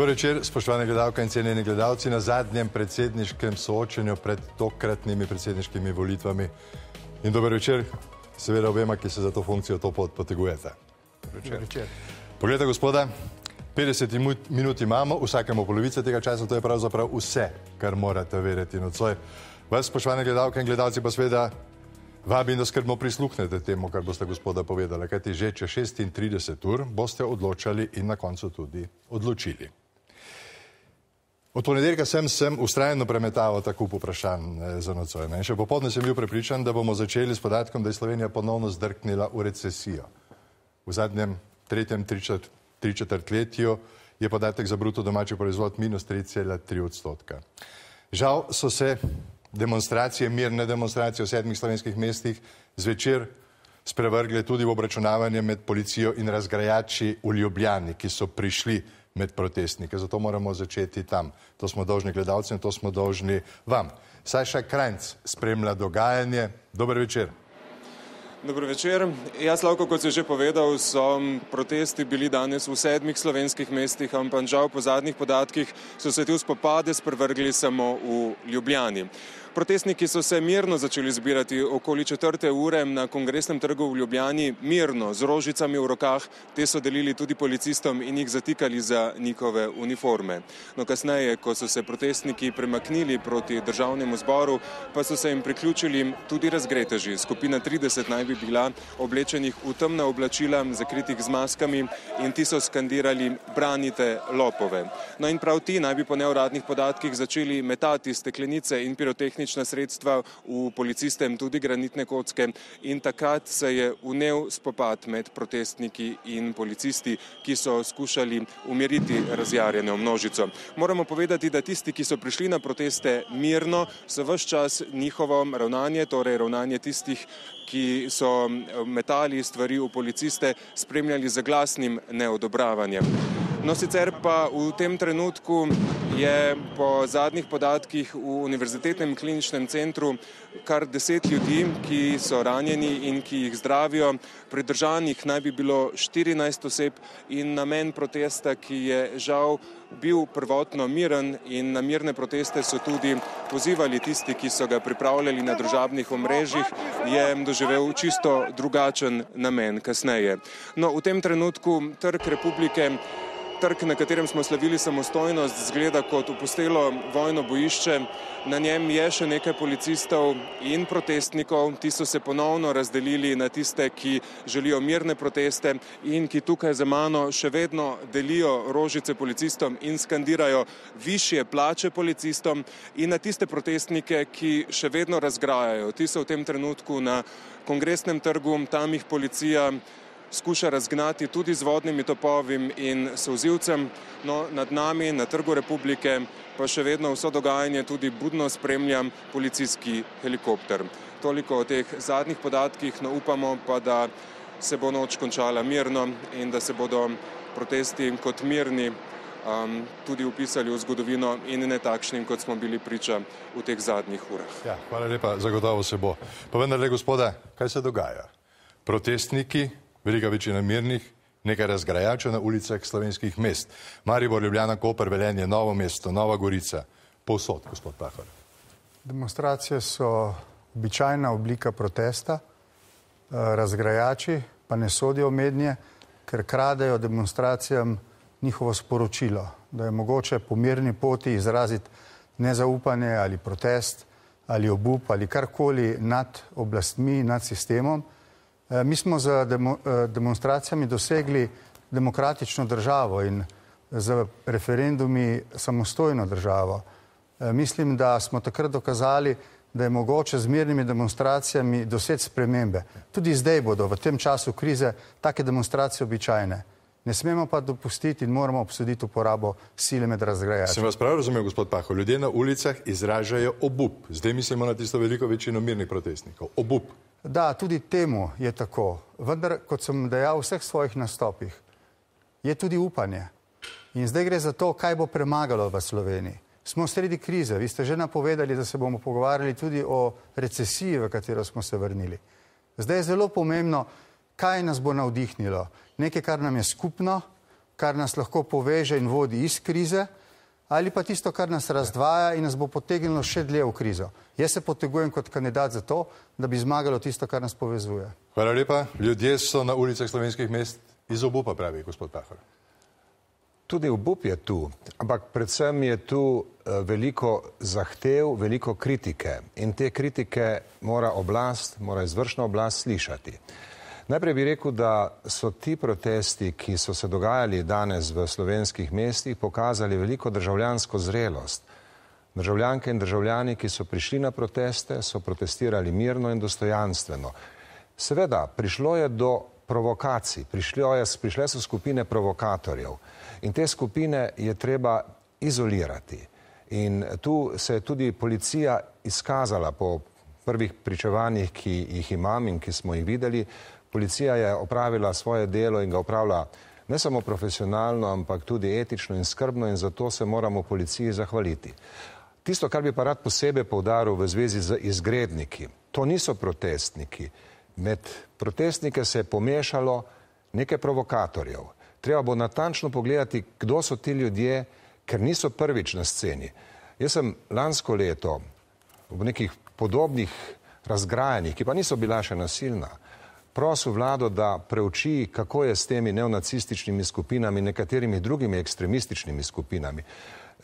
Dober večer, spoštovane gledalke in cenjeni gledalci, na zadnjem predsedniškem soočenju pred tokratnimi predsedniškimi volitvami. In dober večer, seveda obema, ki se za to funkcijo to pot potegujete. Dober večer. Poglejte, gospoda, 50 minut imamo, vsakemu polovice tega časa, to je pravzaprav vse, kar morate verjeti nocoj. Vas, spoštovane gledalke in gledalci, pa seveda vabim, da skrbno prisluhnete temu, kar boste gospoda povedali, kajti že če 36 ur boste odločali in na koncu tudi odločili. Od ponedeljka sem sem ustrajno premetaval tako vprašanj eh, za nocoj. In še popodne sem bil prepričan, da bomo začeli s podatkom, da je Slovenija ponovno zdrknila v recesijo. V zadnjem tretjem tričetrtletju je podatek za bruto domači proizvod minus 3,3 odstotka. Žal so se demonstracije, mirne demonstracije v sedmih slovenskih mestih zvečer sprevrgle tudi v obračunavanje med policijo in razgrajači v Ljubljani, ki so prišli med protestnike. Zato moramo začeti tam. To smo dolžni gledalcem, to smo dolžni vam. Saša Krajnc spremlja dogajanje. Dober večer. Dobro večer. Jaz lahko, kot si že povedal, so protesti bili danes v sedmih slovenskih mestih, ampak žal po zadnjih podatkih so se ti spopade sprevrgli samo v Ljubljani. Protestniki so se mirno začeli zbirati okoli četrte ure na kongresnem trgu v Ljubljani, mirno, z rožicami v rokah, te so delili tudi policistom in jih zatikali za njihove uniforme. No, kasneje, ko so se protestniki premaknili proti državnemu zboru, pa so se jim priključili tudi razgreteži. Skupina 30 naj bi bila oblečenih v temna oblačila, zakritih z maskami in ti so skandirali branite lopove. No in prav ti naj bi po neuradnih podatkih začeli metati steklenice in pirotehnične tehnična sredstva, v policiste tudi granitne kocke in takrat se je unev spopad med protestniki in policisti, ki so skušali umiriti razjarjeno množico. Moramo povedati, da tisti, ki so prišli na proteste mirno, so vse čas njihovo ravnanje, torej ravnanje tistih, ki so metali stvari v policiste, spremljali z glasnim neodobravanjem. No, sicer pa v tem trenutku je po zadnjih podatkih v Univerzitetnem kliničnem centru kar deset ljudi, ki so ranjeni in ki jih zdravijo. Pridržanih naj bi bilo 14 oseb in namen protesta, ki je žal bil prvotno miren in na mirne proteste so tudi pozivali tisti, ki so ga pripravljali na družabnih omrežjih, je doživel čisto drugačen namen kasneje. No, v tem trenutku Trg republike trg, na katerem smo slavili samostojnost, zgleda kot opustelo vojno bojišče. Na njem je še nekaj policistov in protestnikov. Ti so se ponovno razdelili na tiste, ki želijo mirne proteste in ki tukaj za mano še vedno delijo rožice policistom in skandirajo višje plače policistom in na tiste protestnike, ki še vedno razgrajajo. Ti so v tem trenutku na kongresnem trgu, tam jih policija skuša razgnati tudi z vodnimi topovi in sozivcem. No, nad nami, na Trgu republike, pa še vedno vso dogajanje tudi budno spremljam policijski helikopter. Toliko o teh zadnjih podatkih, no upamo pa, da se bo noč končala mirno in da se bodo protesti kot mirni um, tudi upisali v zgodovino in ne takšnim, kot smo bili priča v teh zadnjih urah. Ja, hvala lepa, zagotovo se bo. Pa vendar, le gospoda, kaj se dogaja? Protestniki velika večina mirnih, nekaj razgrajačev na ulicah slovenskih mest. Maribor, Ljubljana, Koper, Velenje, Novo mesto, Nova Gorica, povsod, gospod Pahor. Demonstracije so običajna oblika protesta, eh, razgrajači pa ne sodijo mednje, ker kradejo demonstracijam njihovo sporočilo, da je mogoče po mirni poti izraziti nezaupanje ali protest ali obup ali karkoli nad oblastmi, nad sistemom. Eh, mi smo z demo, eh, demonstracijami dosegli demokratično državo in z referendumi samostojno državo. Eh, mislim, da smo takrat dokazali, da je mogoče z mirnimi demonstracijami doseči spremembe. Tudi zdaj bodo v tem času krize take demonstracije običajne. Ne smemo pa dopustiti in moramo obsoditi uporabo sile med razgrajači. Sem vas prav razumel, gospod Paho, ljudje na ulicah izražajo obup. Zdaj mislimo na tisto veliko večino mirnih protestnikov. Obup. Da, tudi temu je tako. Vendar, kot sem dejal v vseh svojih nastopih, je tudi upanje. In zdaj gre za to, kaj bo premagalo v Sloveniji. Smo sredi krize. Vi ste že napovedali, da se bomo pogovarjali tudi o recesiji, v katero smo se vrnili. Zdaj je zelo pomembno, kaj nas bo navdihnilo. Nekaj, kar nam je skupno, kar nas lahko poveže in vodi iz krize, ali pa tisto, kar nas razdvaja in nas bo potegnilo še dlje v krizo. Jaz se potegujem kot kandidat za to, da bi zmagalo tisto, kar nas povezuje. Hvala lepa. Ljudje so na ulicah slovenskih mest iz obupa, pravi gospod Pahor. Tudi obup je tu, ampak predvsem je tu eh, veliko zahtev, veliko kritike in te kritike mora oblast, mora izvršna oblast slišati. Najprej bi rekel, da so ti protesti, ki so se dogajali danes v slovenskih mestih, pokazali veliko državljansko zrelost. Državljanke in državljani, ki so prišli na proteste, so protestirali mirno in dostojanstveno. Seveda, prišlo je do provokacij, je, prišle so skupine provokatorjev in te skupine je treba izolirati. In tu se je tudi policija izkazala po prvih pričevanjih, ki jih imam in ki smo jih videli. Policija je opravila svoje delo in ga opravlja ne samo profesionalno, ampak tudi etično in skrbno in zato se moramo policiji zahvaliti. Tisto, kar bi pa rad posebej povdaril v zvezi z izgredniki, to niso protestniki, med protestnike se je pomešalo nekaj provokatorjev. Treba bo natančno pogledati, kdo so ti ljudje, ker niso prvič na sceni. Jaz sem lansko leto v nekih podobnih razgrajanjih, ki pa niso bila še nasilna, prosil vlado, da preuči, kako je s temi neonacističnimi skupinami in nekaterimi drugimi ekstremističnimi skupinami.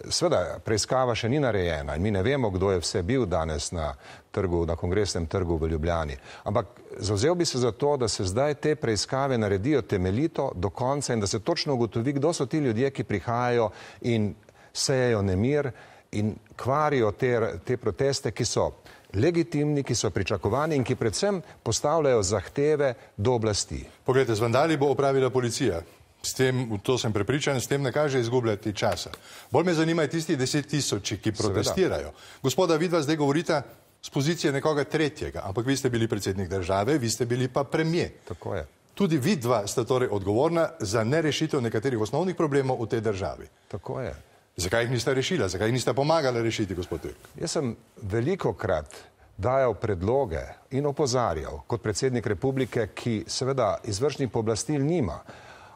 Sveda, preiskava še ni narejena in mi ne vemo, kdo je vse bil danes na trgu, na kongresnem trgu v Ljubljani. Ampak zauzel bi se za to, da se zdaj te preiskave naredijo temeljito do konca in da se točno ugotovi, kdo so ti ljudje, ki prihajajo in sejejo nemir in kvarijo te, te proteste, ki so legitimni, ki so pričakovani in ki predvsem postavljajo zahteve do oblasti. Poglejte, z vandali bo opravila policija. S tem, to sem prepričan, s tem ne kaže izgubljati časa. Bolj me zanimajo tisti deset tisoči, ki protestirajo. Seveda. Gospoda, vidva zdaj govorite z pozicije nekoga tretjega, ampak vi ste bili predsednik države, vi ste bili pa premije. Tako je. Tudi vidva sta torej odgovorna za nerešitev nekaterih osnovnih problemov v tej državi. Tako je. Zakaj jih niste rešila? Zakaj jih niste pomagali rešiti, gospod Turk? Jaz sem veliko krat dajal predloge in opozarjal kot predsednik republike, ki seveda izvršnih pooblastil nima.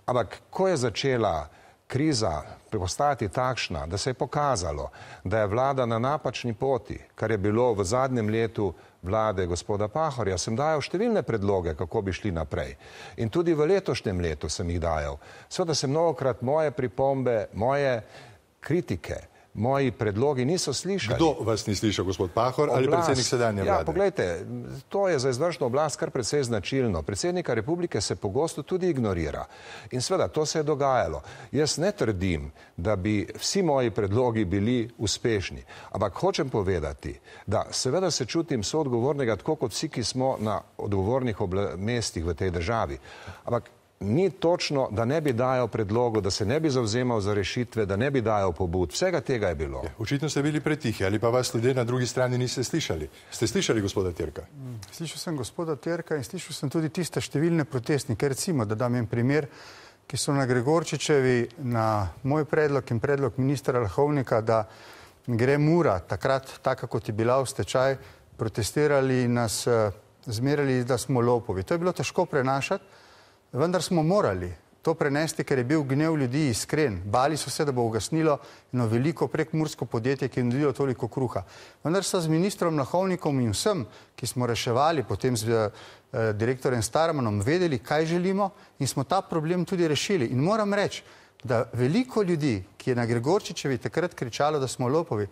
Ampak ko je začela kriza postajati takšna, da se je pokazalo, da je vlada na napačni poti, kar je bilo v zadnjem letu vlade gospoda Pahorja, sem dajal številne predloge, kako bi šli naprej. In tudi v letošnjem letu sem jih dajal. Sveda se mnogokrat moje pripombe, moje kritike moji predlogi niso slišali. Kdo vas ni slišal, gospod Pahor oblast, ali predsednik sedanje ja, vlade? Ja, poglejte, to je za izvršno oblast kar precej značilno. Predsednika republike se pogosto tudi ignorira. In sveda, to se je dogajalo. Jaz ne trdim, da bi vsi moji predlogi bili uspešni, ampak hočem povedati, da seveda se čutim soodgovornega tako kot vsi, ki smo na odgovornih mestih v tej državi. Ampak ni točno, da ne bi dajal predlogu, da se ne bi zavzemal za rešitve, da ne bi dajal pobud. Vsega tega je bilo. Ja, očitno ste bili pretihi ali pa vas ljudje na drugi strani niste slišali. Ste slišali gospoda Terka? Mm, slišal sem gospoda Terka in slišal sem tudi tiste številne protestnike. Recimo, da dam en primer, ki so na Gregorčičevi na moj predlog in predlog ministra Lahovnika, da gre Mura, takrat, tako kot je bila v stečaj, protestirali in nas uh, zmerali, da smo lopovi. To je bilo težko prenašati. Vendar smo morali to prenesti, ker je bil gnev ljudi iskren. Bali so se, da bo ugasnilo eno veliko prekmursko podjetje, ki je nudilo toliko kruha. Vendar so z ministrom Lahovnikom in vsem, ki smo reševali, potem z eh, direktorjem Starmanom, vedeli, kaj želimo in smo ta problem tudi rešili. In moram reči, da veliko ljudi, ki je na Gregorčičevi takrat kričalo, da smo lopovi,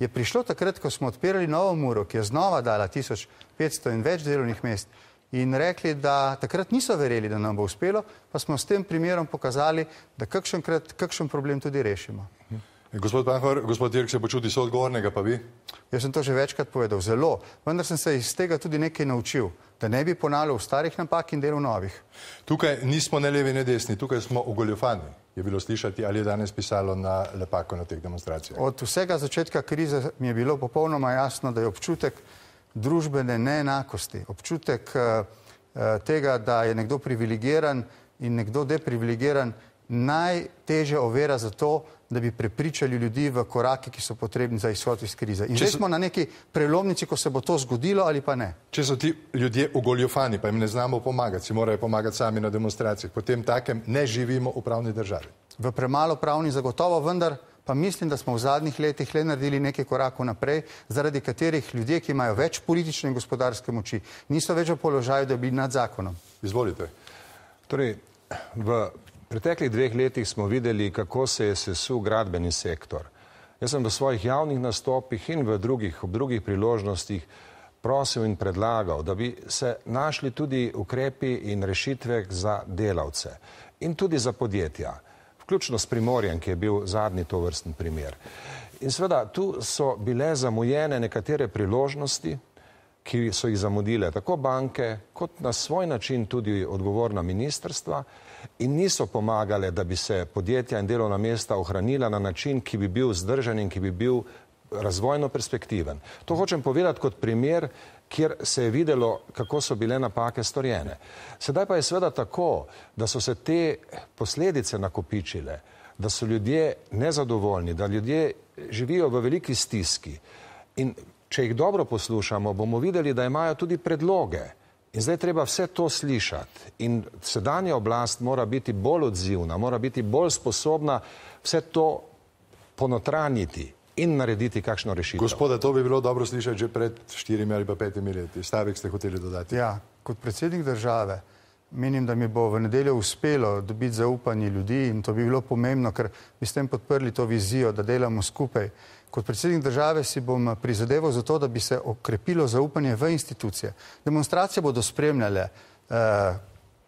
je prišlo takrat, ko smo odpirali novo muro, ki je znova dala 1500 in več delovnih mest, in rekli, da takrat niso verjeli, da nam bo uspelo, pa smo s tem primerom pokazali, da kakšenkrat kakšen problem tudi rešimo. Gospod Pahor, gospod Dirk se počuti soodgovornega, pa vi? Jaz sem to že večkrat povedal, zelo, vendar sem se iz tega tudi nekaj naučil, da ne bi ponavljal starih napak in delal novih. Tukaj nismo ne levi, ne desni, tukaj smo ogoljofani, je bilo slišati, ali je danes pisalo na lepako na teh demonstracijah. Od vsega začetka krize mi je bilo popolnoma jasno, da je občutek, družbene neenakosti, občutek uh, tega, da je nekdo privilegiran in nekdo deprivilegiran, najteže ovira za to, da bi prepričali ljudi v korake, ki so potrebni za izhod iz krize. In zdaj smo na neki prelomnici, ko se bo to zgodilo ali pa ne. Če so ti ljudje ugoljufani, pa jim ne znamo pomagati, si morajo pomagati sami na demonstracijah, potem takem ne živimo v pravni državi. V premalo pravni zagotovo, vendar pa mislim, da smo v zadnjih letih le naredili nekaj korakov naprej, zaradi katerih ljudje, ki imajo več politične in gospodarske moči, niso več v položaju, da bi nad zakonom. Izvolite. Torej, v preteklih dveh letih smo videli, kako se je sesul gradbeni sektor. Jaz sem v svojih javnih nastopih in v drugih, ob drugih priložnostih prosil in predlagal, da bi se našli tudi ukrepi in rešitve za delavce in tudi za podjetja, vključno s Primorjem, ki je bil zadnji to vrsten primer. In seveda, tu so bile zamujene nekatere priložnosti, ki so jih zamudile tako banke, kot na svoj način tudi odgovorna ministrstva in niso pomagale, da bi se podjetja in delovna mesta ohranila na način, ki bi bil zdržan in ki bi bil razvojno perspektiven. To hočem povedati kot primer, kjer se je videlo, kako so bile napake storjene. Sedaj pa je seveda tako, da so se te posledice nakopičile, da so ljudje nezadovoljni, da ljudje živijo v veliki stiski in če jih dobro poslušamo, bomo videli, da imajo tudi predloge. In zdaj treba vse to slišati. In sedanja oblast mora biti bolj odzivna, mora biti bolj sposobna vse to ponotraniti in narediti kakšno rešitev. Gospoda, to bi bilo dobro slišati že pred štirimi ali pa petimi leti. Stavek ste hoteli dodati. Ja, kot predsednik države menim, da mi bo v nedeljo uspelo dobiti zaupanje ljudi in to bi bilo pomembno, ker bi s tem podprli to vizijo, da delamo skupaj. Kot predsednik države si bom prizadeval za to, da bi se okrepilo zaupanje v institucije. Demonstracije bodo spremljale uh,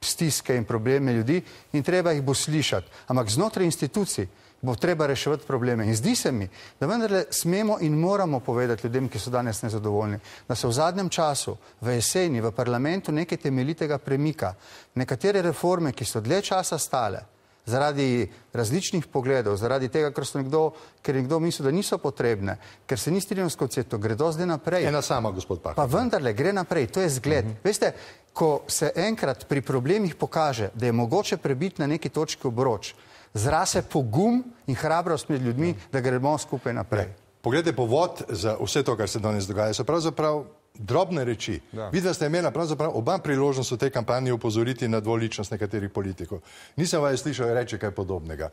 stiske in probleme ljudi in treba jih bo slišati. Ampak znotraj institucij bo treba reševati probleme. In zdi se mi, da vendarle smemo in moramo povedati ljudem, ki so danes nezadovoljni, da se v zadnjem času, v jeseni, v parlamentu nekaj temeljitega premika. Nekatere reforme, ki so dlje časa stale, zaradi različnih pogledov, zaradi tega, ker, nekdo, ker nekdo misli, da niso potrebne, ker se ni strinjal s konceptom, gredo zdaj naprej. Ena sama, gospod Pak. Pa vendarle gre naprej, to je zgled. Uh mhm. -huh. Veste, ko se enkrat pri problemih pokaže, da je mogoče prebiti na neki točki obroč, zrase pogum in hrabrost med ljudmi, da gremo skupaj naprej. Poglejte, povod za vse to, kar se danes dogaja, so pravzaprav drobne reči. Ja. Vidva ste imela pravzaprav oba priložnost v tej kampanji upozoriti na dvoličnost nekaterih politikov. Nisem vaj slišal reči kaj podobnega.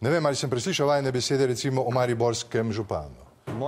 Ne vem, ali sem preslišal vajne besede recimo o Mariborskem županu.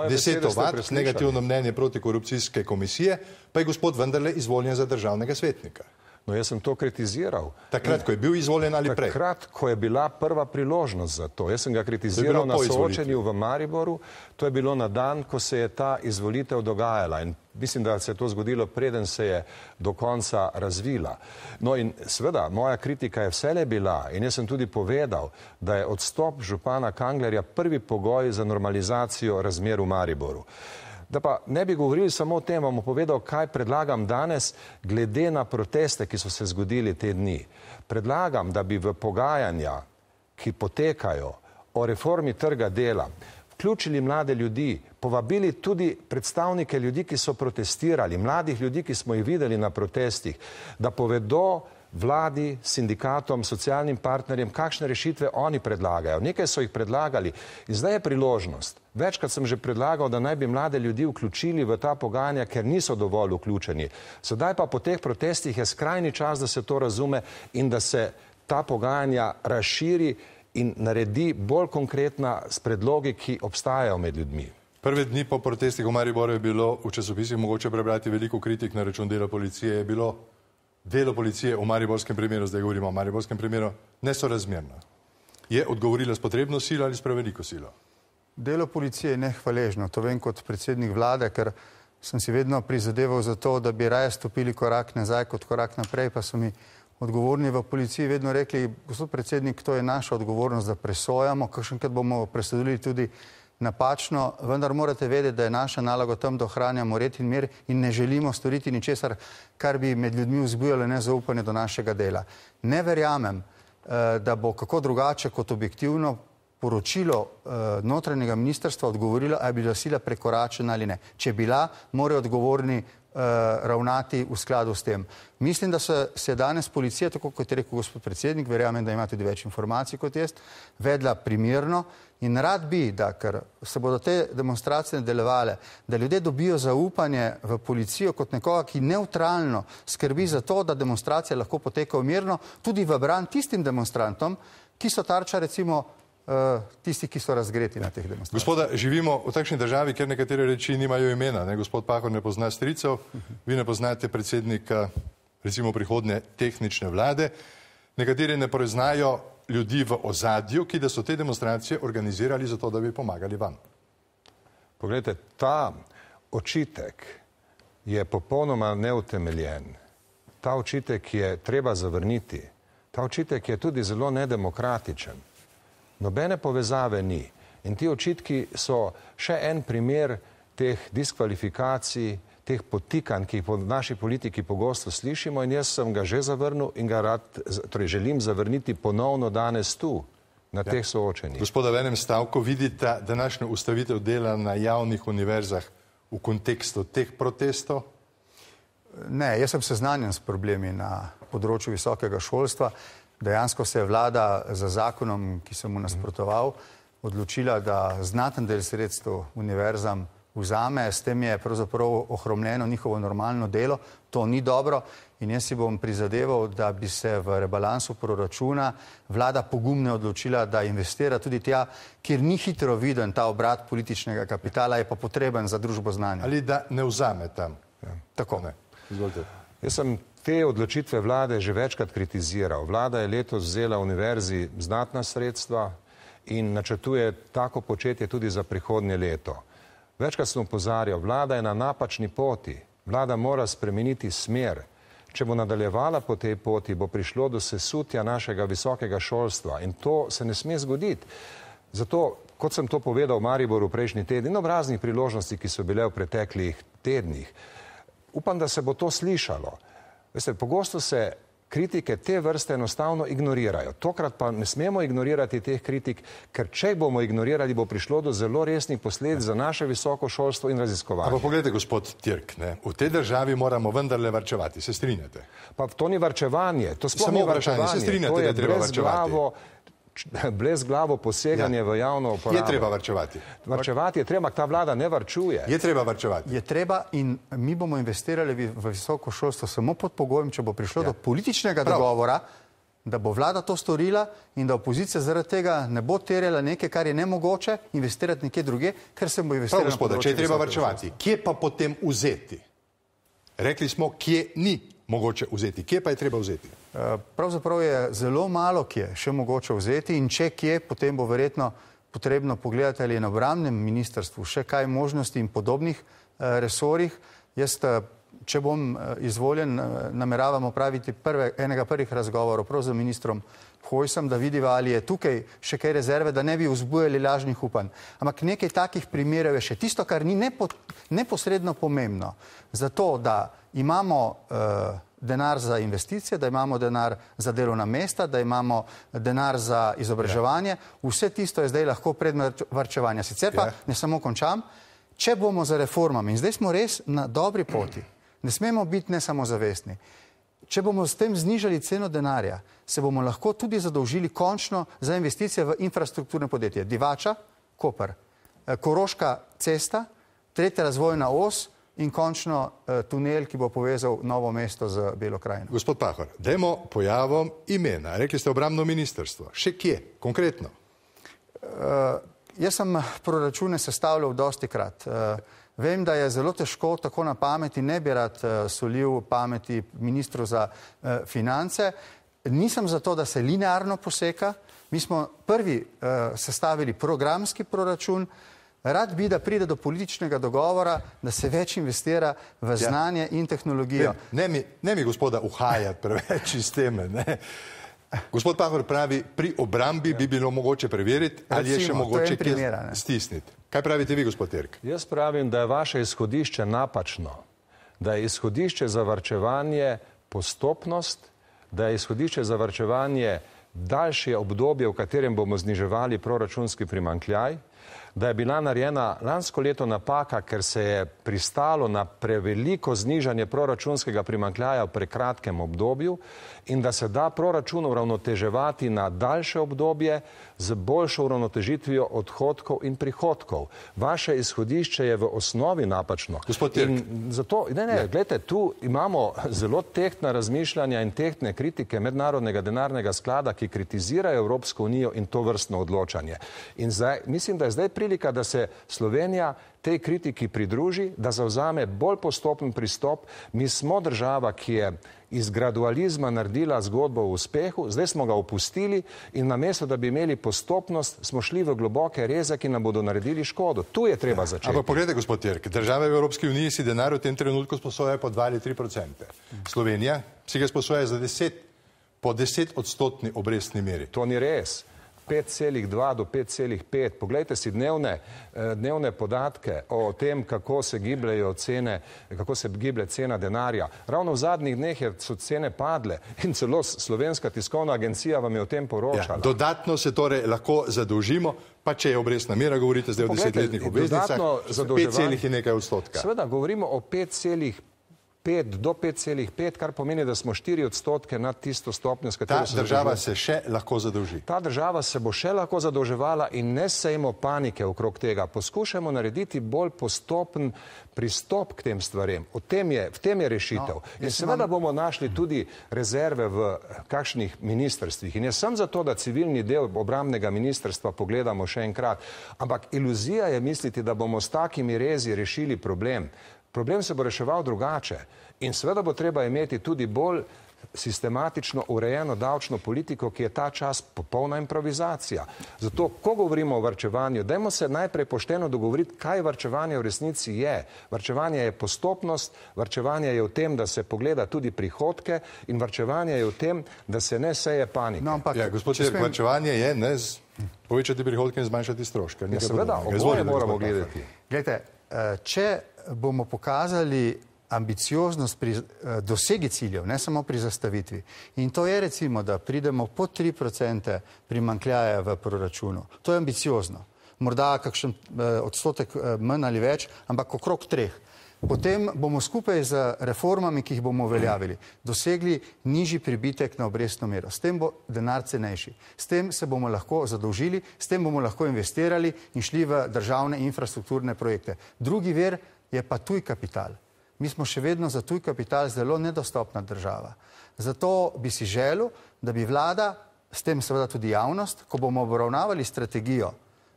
Desetovat negativno mnenje protikorupcijske komisije, pa je gospod vendarle izvoljen za državnega svetnika. No, jaz sem to kritiziral. Takrat, ko je bil izvoljen ali prej? Takrat, ko je bila prva priložnost za to. Jaz sem ga kritiziral na soočenju v Mariboru. To je bilo na dan, ko se je ta izvolitev dogajala. In mislim, da se je to zgodilo, preden se je do konca razvila. No in seveda, moja kritika je vsele bila in jaz sem tudi povedal, da je odstop župana Kanglerja prvi pogoj za normalizacijo razmer v Mariboru. Da pa ne bi govorili samo o tem, vam povedal, kaj predlagam danes, glede na proteste, ki so se zgodili te dni. Predlagam, da bi v pogajanja, ki potekajo o reformi trga dela, vključili mlade ljudi, povabili tudi predstavnike ljudi, ki so protestirali, mladih ljudi, ki smo jih videli na protestih, da povedo, vladi, sindikatom, socialnim partnerjem, kakšne rešitve oni predlagajo. Nekaj so jih predlagali in zdaj je priložnost. Večkrat sem že predlagal, da naj bi mlade ljudi vključili v ta pogajanja, ker niso dovolj vključeni. Sedaj pa po teh protestih je skrajni čas, da se to razume in da se ta pogajanja razširi in naredi bolj konkretna s predlogi, ki obstajajo med ljudmi. Prve dni po protestih v Mariboru je bilo v časopisih mogoče prebrati veliko kritik na račun dela policije. Je bilo delo policije v mariborskem primeru, zdaj govorimo o mariborskem primeru, nesorazmerno. Je odgovorila s potrebno silo ali s preveliko silo? Delo policije je nehvaležno, to vem kot predsednik vlade, ker sem si vedno prizadeval za to, da bi raje stopili korak nazaj kot korak naprej, pa so mi odgovorni v policiji vedno rekli, gospod predsednik, to je naša odgovornost, da presojamo, kakšenkrat bomo presodili tudi napačno, vendar morate vedeti, da je naša naloga tam, da ohranjamo red in mir in ne želimo storiti ničesar, kar bi med ljudmi vzbujalo nezaupanje do našega dela. Ne verjamem, eh, da bo kako drugače kot objektivno poročilo uh, notranjega ministrstva odgovorilo, ali je bila sila prekoračena ali ne. Če bila, morajo odgovorni ravnati v skladu s tem. Mislim, da se, je danes policija, tako kot je rekel gospod predsednik, verjamem, da ima tudi več informacij kot jaz, vedla primirno in rad bi, da ker se bodo te demonstracije delovale, da ljudje dobijo zaupanje v policijo kot nekoga, ki neutralno skrbi za to, da demonstracije lahko potekajo mirno, tudi v bran tistim demonstrantom, ki so tarča recimo tisti, ki so razgreti na teh demonstracijah. Gospoda, živimo v takšni državi, kjer nekatere reči nimajo imena. Ne? Gospod Pahor ne pozna stricev, vi ne poznate predsednika recimo prihodne tehnične vlade. Nekateri ne preznajo ljudi v ozadju, ki da so te demonstracije organizirali zato, da bi pomagali vam. Poglejte, ta očitek je popolnoma neutemeljen. Ta očitek je treba zavrniti. Ta očitek je tudi zelo nedemokratičen. Nobene povezave ni. In ti očitki so še en primer teh diskvalifikacij, teh potikanj, ki jih po naši politiki pogosto slišimo in jaz sem ga že zavrnil in ga rad, torej želim zavrniti ponovno danes tu, na ja. teh soočenjih. Gospoda, v enem stavku vidite današnjo ustavitev dela na javnih univerzah v kontekstu teh protestov? Ne, jaz sem seznanjen s problemi na področju visokega šolstva dejansko se je vlada za zakonom, ki sem mu nasprotoval, odločila, da znaten del sredstev univerzam vzame, s tem je pravzaprav ohromljeno njihovo normalno delo, to ni dobro in jaz si bom prizadeval, da bi se v rebalansu proračuna vlada pogumne odločila, da investira tudi tja, kjer ni hitro viden ta obrat političnega kapitala, je pa potreben za družbo znanja. Ali da ne vzame tam. Ja. Tako. Ne. Izvolite. Jaz sem te odločitve vlade že večkrat kritiziral. Vlada je letos vzela univerzi znatna sredstva in načrtuje tako početje tudi za prihodnje leto. Večkrat sem upozarjal, vlada je na napačni poti, vlada mora spremeniti smer. Če bo nadaljevala po tej poti, bo prišlo do sesutja našega visokega šolstva in to se ne sme zgoditi. Zato, kot sem to povedal v Mariboru prejšnji teden, ob raznih priložnosti, ki so bile v preteklih tednih, upam, da se bo to slišalo. Veste, pogosto se kritike te vrste enostavno ignorirajo. Tokrat pa ne smemo ignorirati teh kritik, ker če bomo ignorirali, bo prišlo do zelo resnih posledic za naše visoko šolstvo in raziskovanje. Ampak pogledajte, gospod Tirk, ne? v tej državi moramo vendarle varčevati, se strinjate? Pa to ni varčevanje, to sploh ni varčevanje. Se strinjate, da je treba varčevati? glavo poseganje ja. v javno uporabo. Je treba varčevati. Varčevati je treba, ta vlada ne varčuje. Je treba varčevati. Je treba in mi bomo investirali v visoko šolstvo samo pod pogojem, če bo prišlo ja. do političnega Prav. dogovora, da bo vlada to storila in da opozicija zaradi tega ne bo terjala nekaj, kar je nemogoče investirati nekje druge, ker se bo investiralo. Prav, gospoda, če je treba varčevati, kje pa potem vzeti? Rekli smo, kje ni mogoče vzeti. Kje pa je treba vzeti? Eh, pravzaprav je zelo malo kje še mogoče vzeti in če kje, potem bo verjetno potrebno pogledati, ali je na obramnem ministrstvu še kaj možnosti in podobnih eh, resorih. Jaz, eh, če bom izvoljen, nameravam opraviti prve, enega prvih razgovorov prav z ministrom Hojsem, da vidiva, ali je tukaj še kaj rezerve, da ne bi vzbujali lažnih upanj. Ampak nekaj takih primerov je še tisto, kar ni nepo, neposredno pomembno. Zato, da imamo uh, denar za investicije, da imamo denar za delovna mesta, da imamo denar za izobraževanje. Ja. Vse tisto je zdaj lahko predmet varčevanja. Sicer pa, ja. ne samo končam, če bomo za reformami, in zdaj smo res na dobri poti, ne smemo biti ne samo zavestni, če bomo s tem znižali ceno denarja, se bomo lahko tudi zadolžili končno za investicije v infrastrukturne podjetje. Divača, Koper, eh, Koroška cesta, tretja razvojna os, in končno uh, tunel, ki bo povezal novo mesto z Belo krajino. Gospod Pahor, dajmo pojavom imena. Rekli ste obramno ministrstvo. Še kje, konkretno? Uh, jaz sem proračune sestavljal dosti krat. Uh, vem, da je zelo težko tako na pameti, ne bi rad uh, solil pameti ministru za uh, finance. Nisem za to, da se linearno poseka. Mi smo prvi uh, sestavili programski proračun, uh, Rad bi, da pride do političnega dogovora, da se več investira v ja. znanje ja. in tehnologijo. Ne, ne, mi, ne mi, gospoda, uhajati preveč iz teme. Ne. Gospod Pahor pravi, pri obrambi ja. bi bilo mogoče preveriti, ali Recimo, je še mogoče primera, stisniti. Kaj pravite vi, gospod Terk? Jaz pravim, da je vaše izhodišče napačno, da je izhodišče za varčevanje postopnost, da je izhodišče za varčevanje daljše obdobje, v katerem bomo zniževali proračunski primankljaj, da je bila narejena lansko leto napaka, ker se je pristalo na preveliko znižanje proračunskega primankljaja v prekratkem obdobju in da se da proračun uravnoteževati na daljše obdobje z boljšo uravnotežitvijo odhodkov in prihodkov. Vaše izhodišče je v osnovi napačno. Gospod Tirk. Zato, ne, ne, gledajte, tu imamo zelo tehtna razmišljanja in tehtne kritike Mednarodnega denarnega sklada, ki kritizirajo Evropsko unijo in to vrstno odločanje. In zdaj, mislim, da je zdaj prilika, da se Slovenija tej kritiki pridruži, da zauzame bolj postopen pristop. Mi smo država, ki je iz gradualizma naredila zgodbo o uspehu, zdaj smo ga opustili in namesto, da bi imeli postopnost, smo šli v globoke reze, ki nam bodo naredili škodo. Tu je treba začeti. Ampak pogledajte, gospod Jerk, države v Evropski uniji si denar v tem trenutku sposojajo po 2 ali 3 odstotke. Slovenija si ga sposoja za 10, po 10 odstotni obrestni meri. To ni res. 5,2 do 5,5. Poglejte si dnevne, eh, dnevne podatke o tem, kako se gibljajo cene, kako se giblje cena denarja. Ravno v zadnjih dneh so cene padle in celo slovenska tiskovna agencija vam je o tem poročala. Ja, dodatno se torej lahko zadolžimo, pa če je obrestna mera, govorite zdaj o desetletnih obveznicah, 5,5 in nekaj odstotka. Seveda, govorimo o 5,5 5 do 5,5, kar pomeni, da smo 4 odstotke nad tisto stopnjo, s katero se država se še lahko zadolži. Ta država se bo še lahko zadolževala in ne sejmo panike okrog tega. Poskušajmo narediti bolj postopen pristop k tem stvarem. V tem je, v tem je rešitev. No, in seveda vam... bomo našli tudi rezerve v kakšnih ministrstvih. In jaz sem za to, da civilni del obramnega ministrstva pogledamo še enkrat. Ampak iluzija je misliti, da bomo s takimi rezi rešili problem. Problem se bo reševal drugače in seveda bo treba imeti tudi bolj sistematično urejeno davčno politiko, ki je ta čas popolna improvizacija. Zato, ko govorimo o varčevanju, dajmo se najprej pošteno dogovoriti, kaj varčevanje v resnici je. Varčevanje je postopnost, varčevanje je v tem, da se pogleda tudi prihodke in varčevanje je v tem, da se ne seje panike. No, ampak, ja, gospod Čirek, smem... varčevanje je ne z povečati prihodke in zmanjšati stroške. Ja, seveda, oboje moramo gledati. Gledajte, eh, če bomo pokazali ambicioznost pri uh, dosegi ciljev, ne samo pri zastavitvi. In to je recimo, da pridemo po 3% primankljaja v proračunu. To je ambiciozno. Morda kakšen uh, odstotek uh, manj ali več, ampak okrog treh. Potem bomo skupaj z reformami, ki jih bomo uveljavili, dosegli nižji pribitek na obrestno mero. S tem bo denar cenejši. S tem se bomo lahko zadolžili, s tem bomo lahko investirali in šli v državne infrastrukturne projekte. Drugi ver je pa tuj kapital. Mi smo še vedno za tuj kapital zelo nedostopna država. Zato bi si želel, da bi vlada, s tem seveda tudi javnost, ko bomo obravnavali strategijo,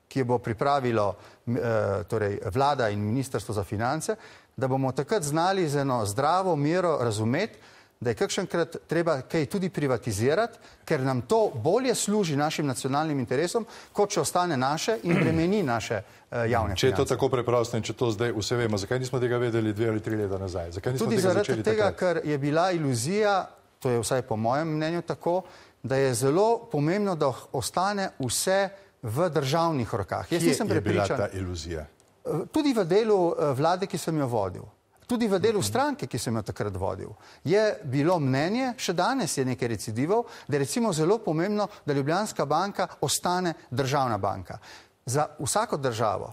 ki jo bo pripravilo eh, torej, vlada in ministrstvo za finance, da bomo takrat znali z eno zdravo mero razumeti, da je kakšenkrat treba kaj tudi privatizirati, ker nam to bolje služi našim nacionalnim interesom, kot če ostane naše in bremeni naše uh, javne. Če je to tako preprosto in če to zdaj vse vemo, zakaj nismo tega vedeli dve ali tri leta nazaj? Tudi zaradi tega, takrat? ker je bila iluzija, to je vsaj po mojem mnenju tako, da je zelo pomembno, da ostane vse v državnih rokah. Jaz Kje nisem prepričan. Je bila ta iluzija? Eh, tudi v delu uh, vlade, ki sem jo vodil. Tudi v delu stranke, ki sem jo takrat vodil, je bilo mnenje, še danes je nekaj recidivov, da je recimo zelo pomembno, da Ljubljanska banka ostane državna banka. Za vsako državo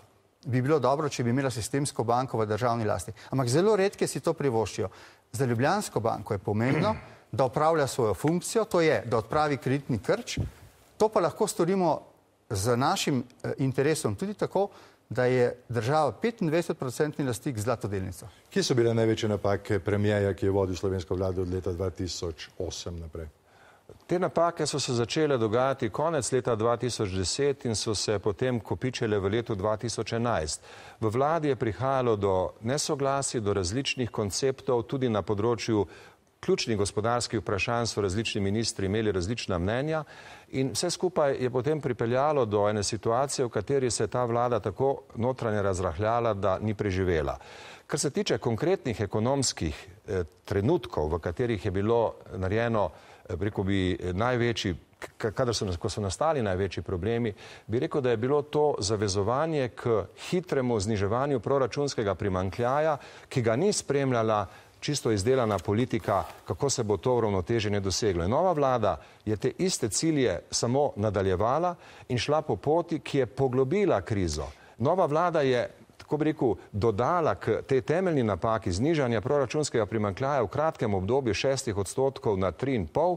bi bilo dobro, če bi imela sistemsko banko v državni lasti, ampak zelo redke si to privoščijo. Za Ljubljansko banko je pomembno, da opravlja svojo funkcijo, to je, da odpravi kreditni krč, to pa lahko storimo z našim eh, interesom tudi tako, da je država 25-odstotni lastnik zlato delnico. Kje so bile največje napake premijeja, ki je vodil slovensko vlado od leta 2008 naprej? Te napake so se začele dogajati konec leta 2010 in so se potem kopičile v letu 2011. V vladi je prihajalo do nesoglasi, do različnih konceptov, tudi na področju ključnih gospodarskih vprašanj so različni ministri imeli različna mnenja in vse skupaj je potem pripeljalo do ene situacije, v kateri se je ta vlada tako notranje razrahljala, da ni preživela. Kar se tiče konkretnih ekonomskih eh, trenutkov, v katerih je bilo narejeno, eh, rekel bi, največji kadar so, ko so nastali največji problemi, bi rekel, da je bilo to zavezovanje k hitremu zniževanju proračunskega primankljaja, ki ga ni spremljala čisto izdelana politika, kako se bo to uravnoteženje doseglo. In nova vlada je te iste cilje samo nadaljevala in šla po poti, ki je poglobila krizo. Nova vlada je tako bi rekel, dodala k tej temeljni napaki znižanja proračunskega primankljaja v kratkem obdobju šestih odstotkov na tri in pol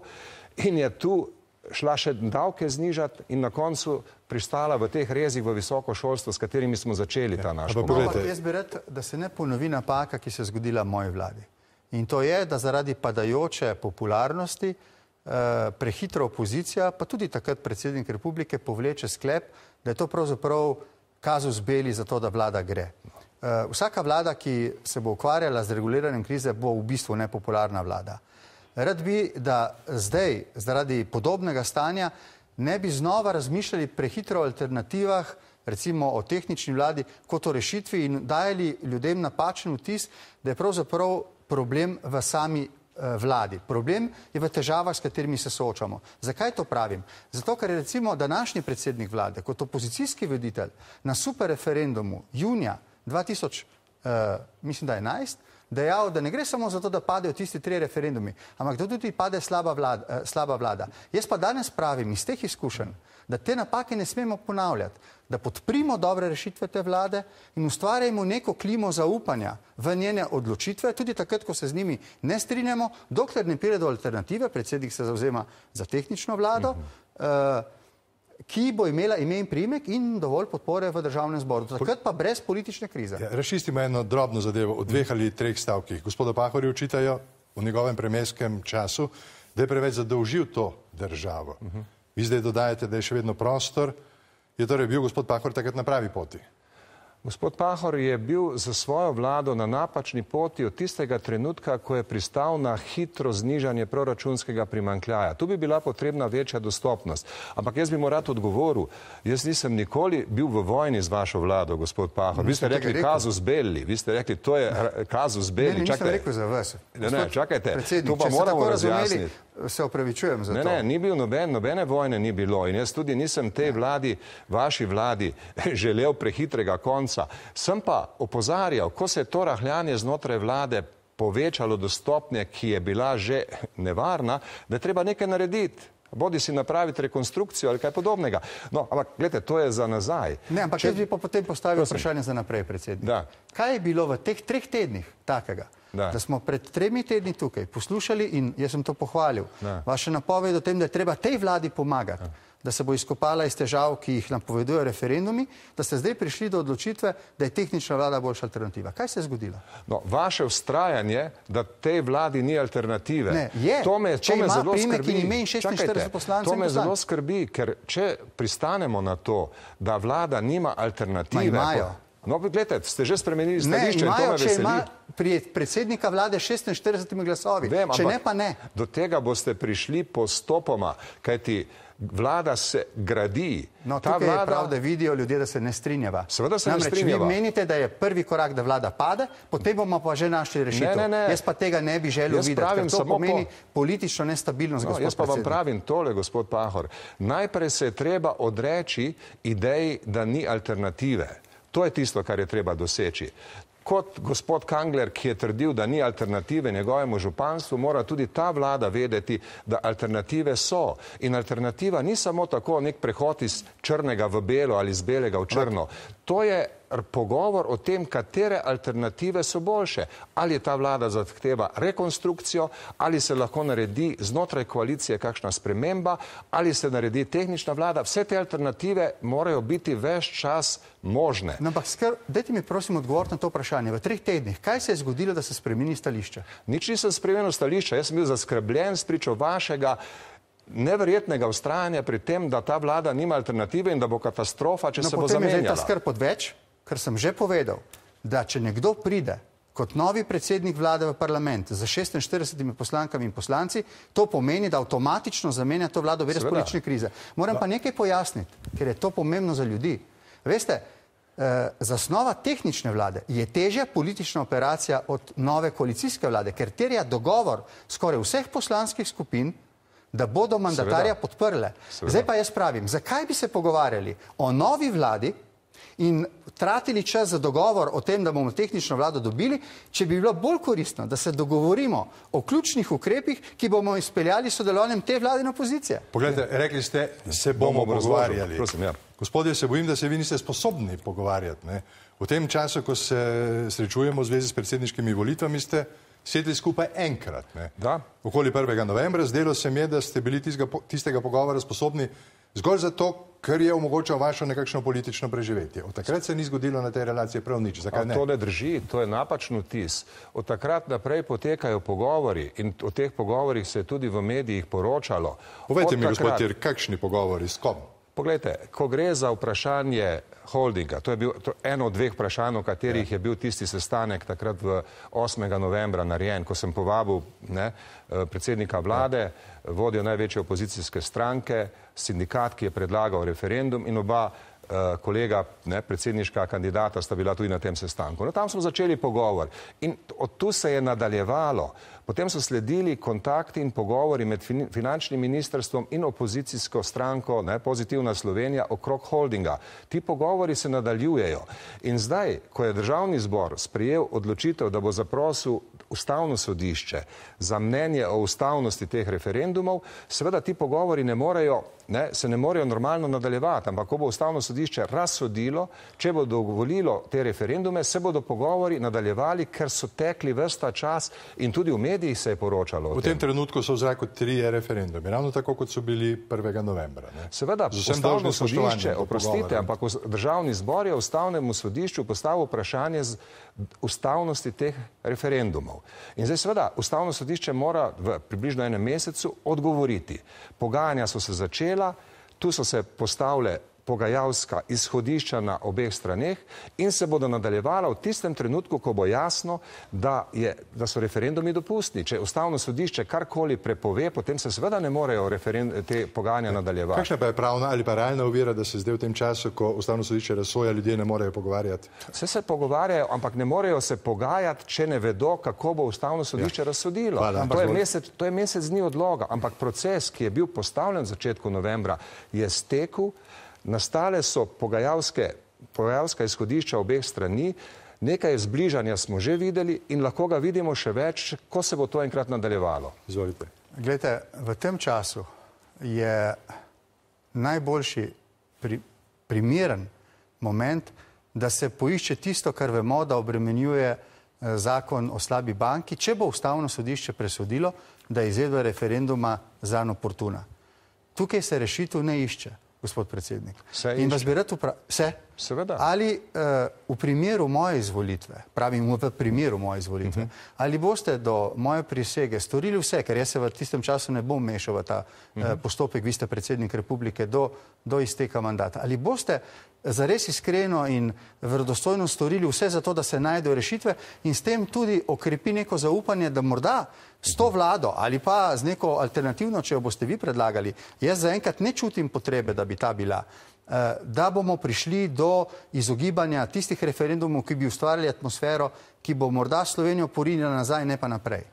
in je tu šla še davke znižati in na koncu pristala v teh rezih v visoko šolstvo, s katerimi smo začeli ta naš pogovor. Jaz bi rekel, da se ne ponovi napaka, ki se je zgodila moji vladi. In to je, da zaradi padajoče popularnosti eh, prehitra opozicija, pa tudi takrat predsednik republike povleče sklep, da je to pravzaprav kazus beli za to, da vlada gre. Uh, vsaka vlada, ki se bo ukvarjala z reguliranjem krize, bo v bistvu nepopularna vlada. Rad bi, da zdaj, zaradi podobnega stanja, ne bi znova razmišljali prehitro o alternativah, recimo o tehnični vladi, kot o rešitvi in dajali ljudem napačen vtis, da je pravzaprav problem v sami eh, vladi. Problem je v težavah, s katerimi se soočamo. Zakaj to pravim? Zato, ker je recimo današnji predsednik vlade kot opozicijski voditelj na super referendumu junija 2011, dejal, da ne gre samo za to, da padejo tisti tri referendumi, ampak da tudi pade slaba vlada, eh, slaba vlada. Jaz pa danes pravim iz teh izkušenj, da te napake ne smemo ponavljati, da podprimo dobre rešitve te vlade in ustvarjamo neko klimo zaupanja v njene odločitve, tudi takrat, ko se z njimi ne strinjamo, dokler ne pride do alternative, predsednik se zauzema za tehnično vlado. -huh. uh, ki bo imela ime in primek in dovolj podpore v državnem zboru. Takrat pa brez politične krize. Ja, Rešistimo eno drobno zadevo v dveh ali treh stavkih. Gospoda Pahorja učitajo v njegovem premijskem času, da je preveč zadolžil to državo. Uh -huh. Vi zdaj dodajate, da je še vedno prostor. Je torej bil gospod Pahor takrat na pravi poti? Gospod Pahor je bil za svojo vlado na napačni poti od tistega trenutka, ko je pristal na hitro znižanje proračunskega primankljaja. Tu bi bila potrebna večja dostopnost. Ampak jaz bi mu rad odgovoril, jaz nisem nikoli bil v vojni z vašo vlado, gospod Pahor. Vi ste rekli kazus belli, vi ste rekli, to je kazus belli. Ne, nisem rekel za vas. Ne, ne, čakajte, to pa moramo razjasniti se opravičujem za ne, to. Ne, ni bil noben, nobene vojne ni bilo in jaz tudi nisem tej vladi, vaši vladi, želel prehitrega konca. Sem pa opozarjal, ko se je to rahljanje znotraj vlade povečalo do stopnje, ki je bila že nevarna, da je treba nekaj narediti. Bodi si napraviti rekonstrukcijo ali kaj podobnega. No, ampak gledajte, to je za nazaj. Ne, ampak če bi pa potem postavil vprašanje za naprej, predsednik. Da. Kaj je bilo v teh treh tednih takega? Da. da smo pred tremi tedni tukaj poslušali in jaz sem to pohvalil, da. vaše napovedi o tem, da je treba tej vladi pomagati, da. Da se bo izkopala iz težav, ki jih napovedujejo referendumi, da ste zdaj prišli do odločitve, da je tehnična vlada boljša alternativa. Kaj se je zgodilo? No, vaše ustrajanje, da tej vladi ni alternative, ne, je, to me, to me zelo skrbi. Čakajte, to me zelo skrbi, ker če pristanemo na to, da vlada nima alternative, Ma imajo. No, gledajte, ste že spremenili stališče. Ne, imajo, če ima pri predsednika vlade 46 glasovi, Vem, če ne pa ne. Do tega boste prišli postopoma, kajti vlada se gradi. No, Ta vlada... je prav, da vidijo ljudje, da se ne strinjava. Seveda se Namreč, ne strinjava. Vi menite, da je prvi korak, da vlada pade, potem bomo pa že našli rešitev. Ne, ne, ne. Jaz pa tega ne bi želel jaz videti, ker to pomeni po... politično nestabilnost. No, jaz pa vam pravim tole, gospod Pahor. Najprej se je treba odreči ideji, da ni alternative. To je tisto, kar je treba doseči. Kot gospod Kangler, ki je trdil, da ni alternative njegovemu županstvu, mora tudi ta vlada vedeti, da alternative so. In alternativa ni samo tako nek prehod iz črnega v belo ali iz belega v črno. To je pogovor o tem, katere alternative so boljše. Ali ta vlada zahteva rekonstrukcijo, ali se lahko naredi znotraj koalicije kakšna sprememba, ali se naredi tehnična vlada. Vse te alternative morajo biti več čas možne. No, ampak dajte mi prosim odgovor na to vprašanje. V treh tednih, kaj se je zgodilo, da se spremeni stališče? Nič nisem spremenil stališča. Jaz sem bil zaskrbljen s pričo vašega neverjetnega ustrajanja pri tem, da ta vlada nima alternative in da bo katastrofa, če no, se bo zamenjala. Potem je ta skrb odveč, ker sem že povedal, da če nekdo pride kot novi predsednik vlade v parlament z 46 poslankami in poslanci, to pomeni, da avtomatično zamenja to vlado brez politične krize. Moram da. pa nekaj pojasniti, ker je to pomembno za ljudi. Veste, eh, zasnova tehnične vlade je težja politična operacija od nove koalicijske vlade, ker terja dogovor skoraj vseh poslanskih skupin, da bodo mandatarja Seveda. podprle. Seveda. Zdaj pa jaz pravim, zakaj bi se pogovarjali o novi vladi, in tratili čas za dogovor o tem, da bomo tehnično vlado dobili, če bi bilo bolj koristno, da se dogovorimo o ključnih ukrepih, ki bomo izpeljali sodelovanjem te vlade in opozicije. Poglejte, rekli ste, se bomo pogovarjali. Prosim, ja. Gospodje, se bojim, da se vi niste sposobni pogovarjati. Ne? V tem času, ko se srečujemo v zvezi s predsedniškimi volitvami, ste sedli skupaj enkrat. Ne? Da. Okoli 1. novembra zdelo se mi je, da ste bili tistega, tistega pogovora sposobni zgolj zato, ker je omogočal vašo nekakšno politično preživetje. Od takrat se ni zgodilo na tej relaciji prav nič. Zakaj ne? To ne drži, to je napačen vtis. Od takrat naprej potekajo pogovori in o teh pogovorih se je tudi v medijih poročalo. Povejte mi, takrat... gospod Tir, kakšni pogovori, s kom? Poglejte, ko gre za vprašanje holdinga, to je bil to eno od dveh vprašanj, o katerih ja. je bil tisti sestanek takrat v 8. novembra narejen, ko sem povabil ne, eh, predsednika vlade, ja. vodjo največje opozicijske stranke, sindikat, ki je predlagal referendum in oba kolega, ne, predsedniška kandidata sta bila tudi na tem sestanku. No, tam smo začeli pogovor in od tu se je nadaljevalo. Potem so sledili kontakti in pogovori med fin finančnim ministrstvom in opozicijsko stranko, ne, pozitivna Slovenija, okrog holdinga. Ti pogovori se nadaljujejo. In zdaj, ko je državni zbor sprejel odločitev, da bo zaprosil ustavno sodišče za mnenje o ustavnosti teh referendumov, seveda ti pogovori ne morejo, ne, se ne morejo normalno nadaljevati, ampak ko bo ustavno sodišče razsodilo, če bo dovolilo te referendume, se bodo pogovori nadaljevali, ker so tekli vsta čas in tudi v medijih se je poročalo. V tem, tem trenutku so v zraku trije referendumi, ravno tako, kot so bili 1. novembra. Ne? Seveda, ustavno sodišče, oprostite, ampak državni zbor je ustavnemu sodišču postavil vprašanje z ustavnosti teh referendumov. In zdaj seveda ustavno sodišče mora v približno enem mesecu odgovoriti. Pogajanja so se začela, tu so se postavile pogajalska izhodišča na obeh straneh in se bodo nadaljevala v tistem trenutku, ko bo jasno, da, je, da so referendumi dopustni. Če ustavno sodišče karkoli prepove, potem se seveda ne morejo te pogajanja nadaljevati. Kakšna pa je pravna ali pa realna ovira, da se zdaj v tem času, ko ustavno sodišče razsoja, ljudje ne morejo pogovarjati? Vse se pogovarjajo, ampak ne morejo se pogajati, če ne vedo, kako bo ustavno sodišče ja. razsodilo. Hvala, to, je mesec, to je mesec dni odloga, ampak proces, ki je bil postavljen v začetku novembra, je stekel nastale so pogajalske, pogajalska izhodišča obeh strani, nekaj zbližanja smo že videli in lahko ga vidimo še več, ko se bo to enkrat nadaljevalo. Izvolite. Glede, v tem času je najboljši pri, primeren moment, da se poišče tisto, kar vemo, da obremenjuje eh, zakon o slabi banki, če bo ustavno sodišče presodilo, da je izvedba referenduma za oportuna. Tukaj se rešitev ne išče gospod predsednik. Se in vas bi rad vprašal, Seveda. Ali uh, v primeru moje izvolitve, pravim v primeru moje izvolitve, uh mhm. -huh. ali boste do moje prisege storili vse, ker jaz se v tistem času ne bom mešal v ta uh -huh. uh, postopek, vi ste predsednik republike, do, do izteka mandata. Ali boste zares iskreno in verodostojno storili vse za to, da se najdejo rešitve in s tem tudi okrepi neko zaupanje, da morda s to vlado ali pa z neko alternativno, če jo boste vi predlagali, jaz zaenkrat ne čutim potrebe, da bi ta bila. Eh, da bomo prišli do izogibanja tistih referendumov, ki bi ustvarjali atmosfero, ki bo morda Slovenijo porinila nazaj, ne pa naprej.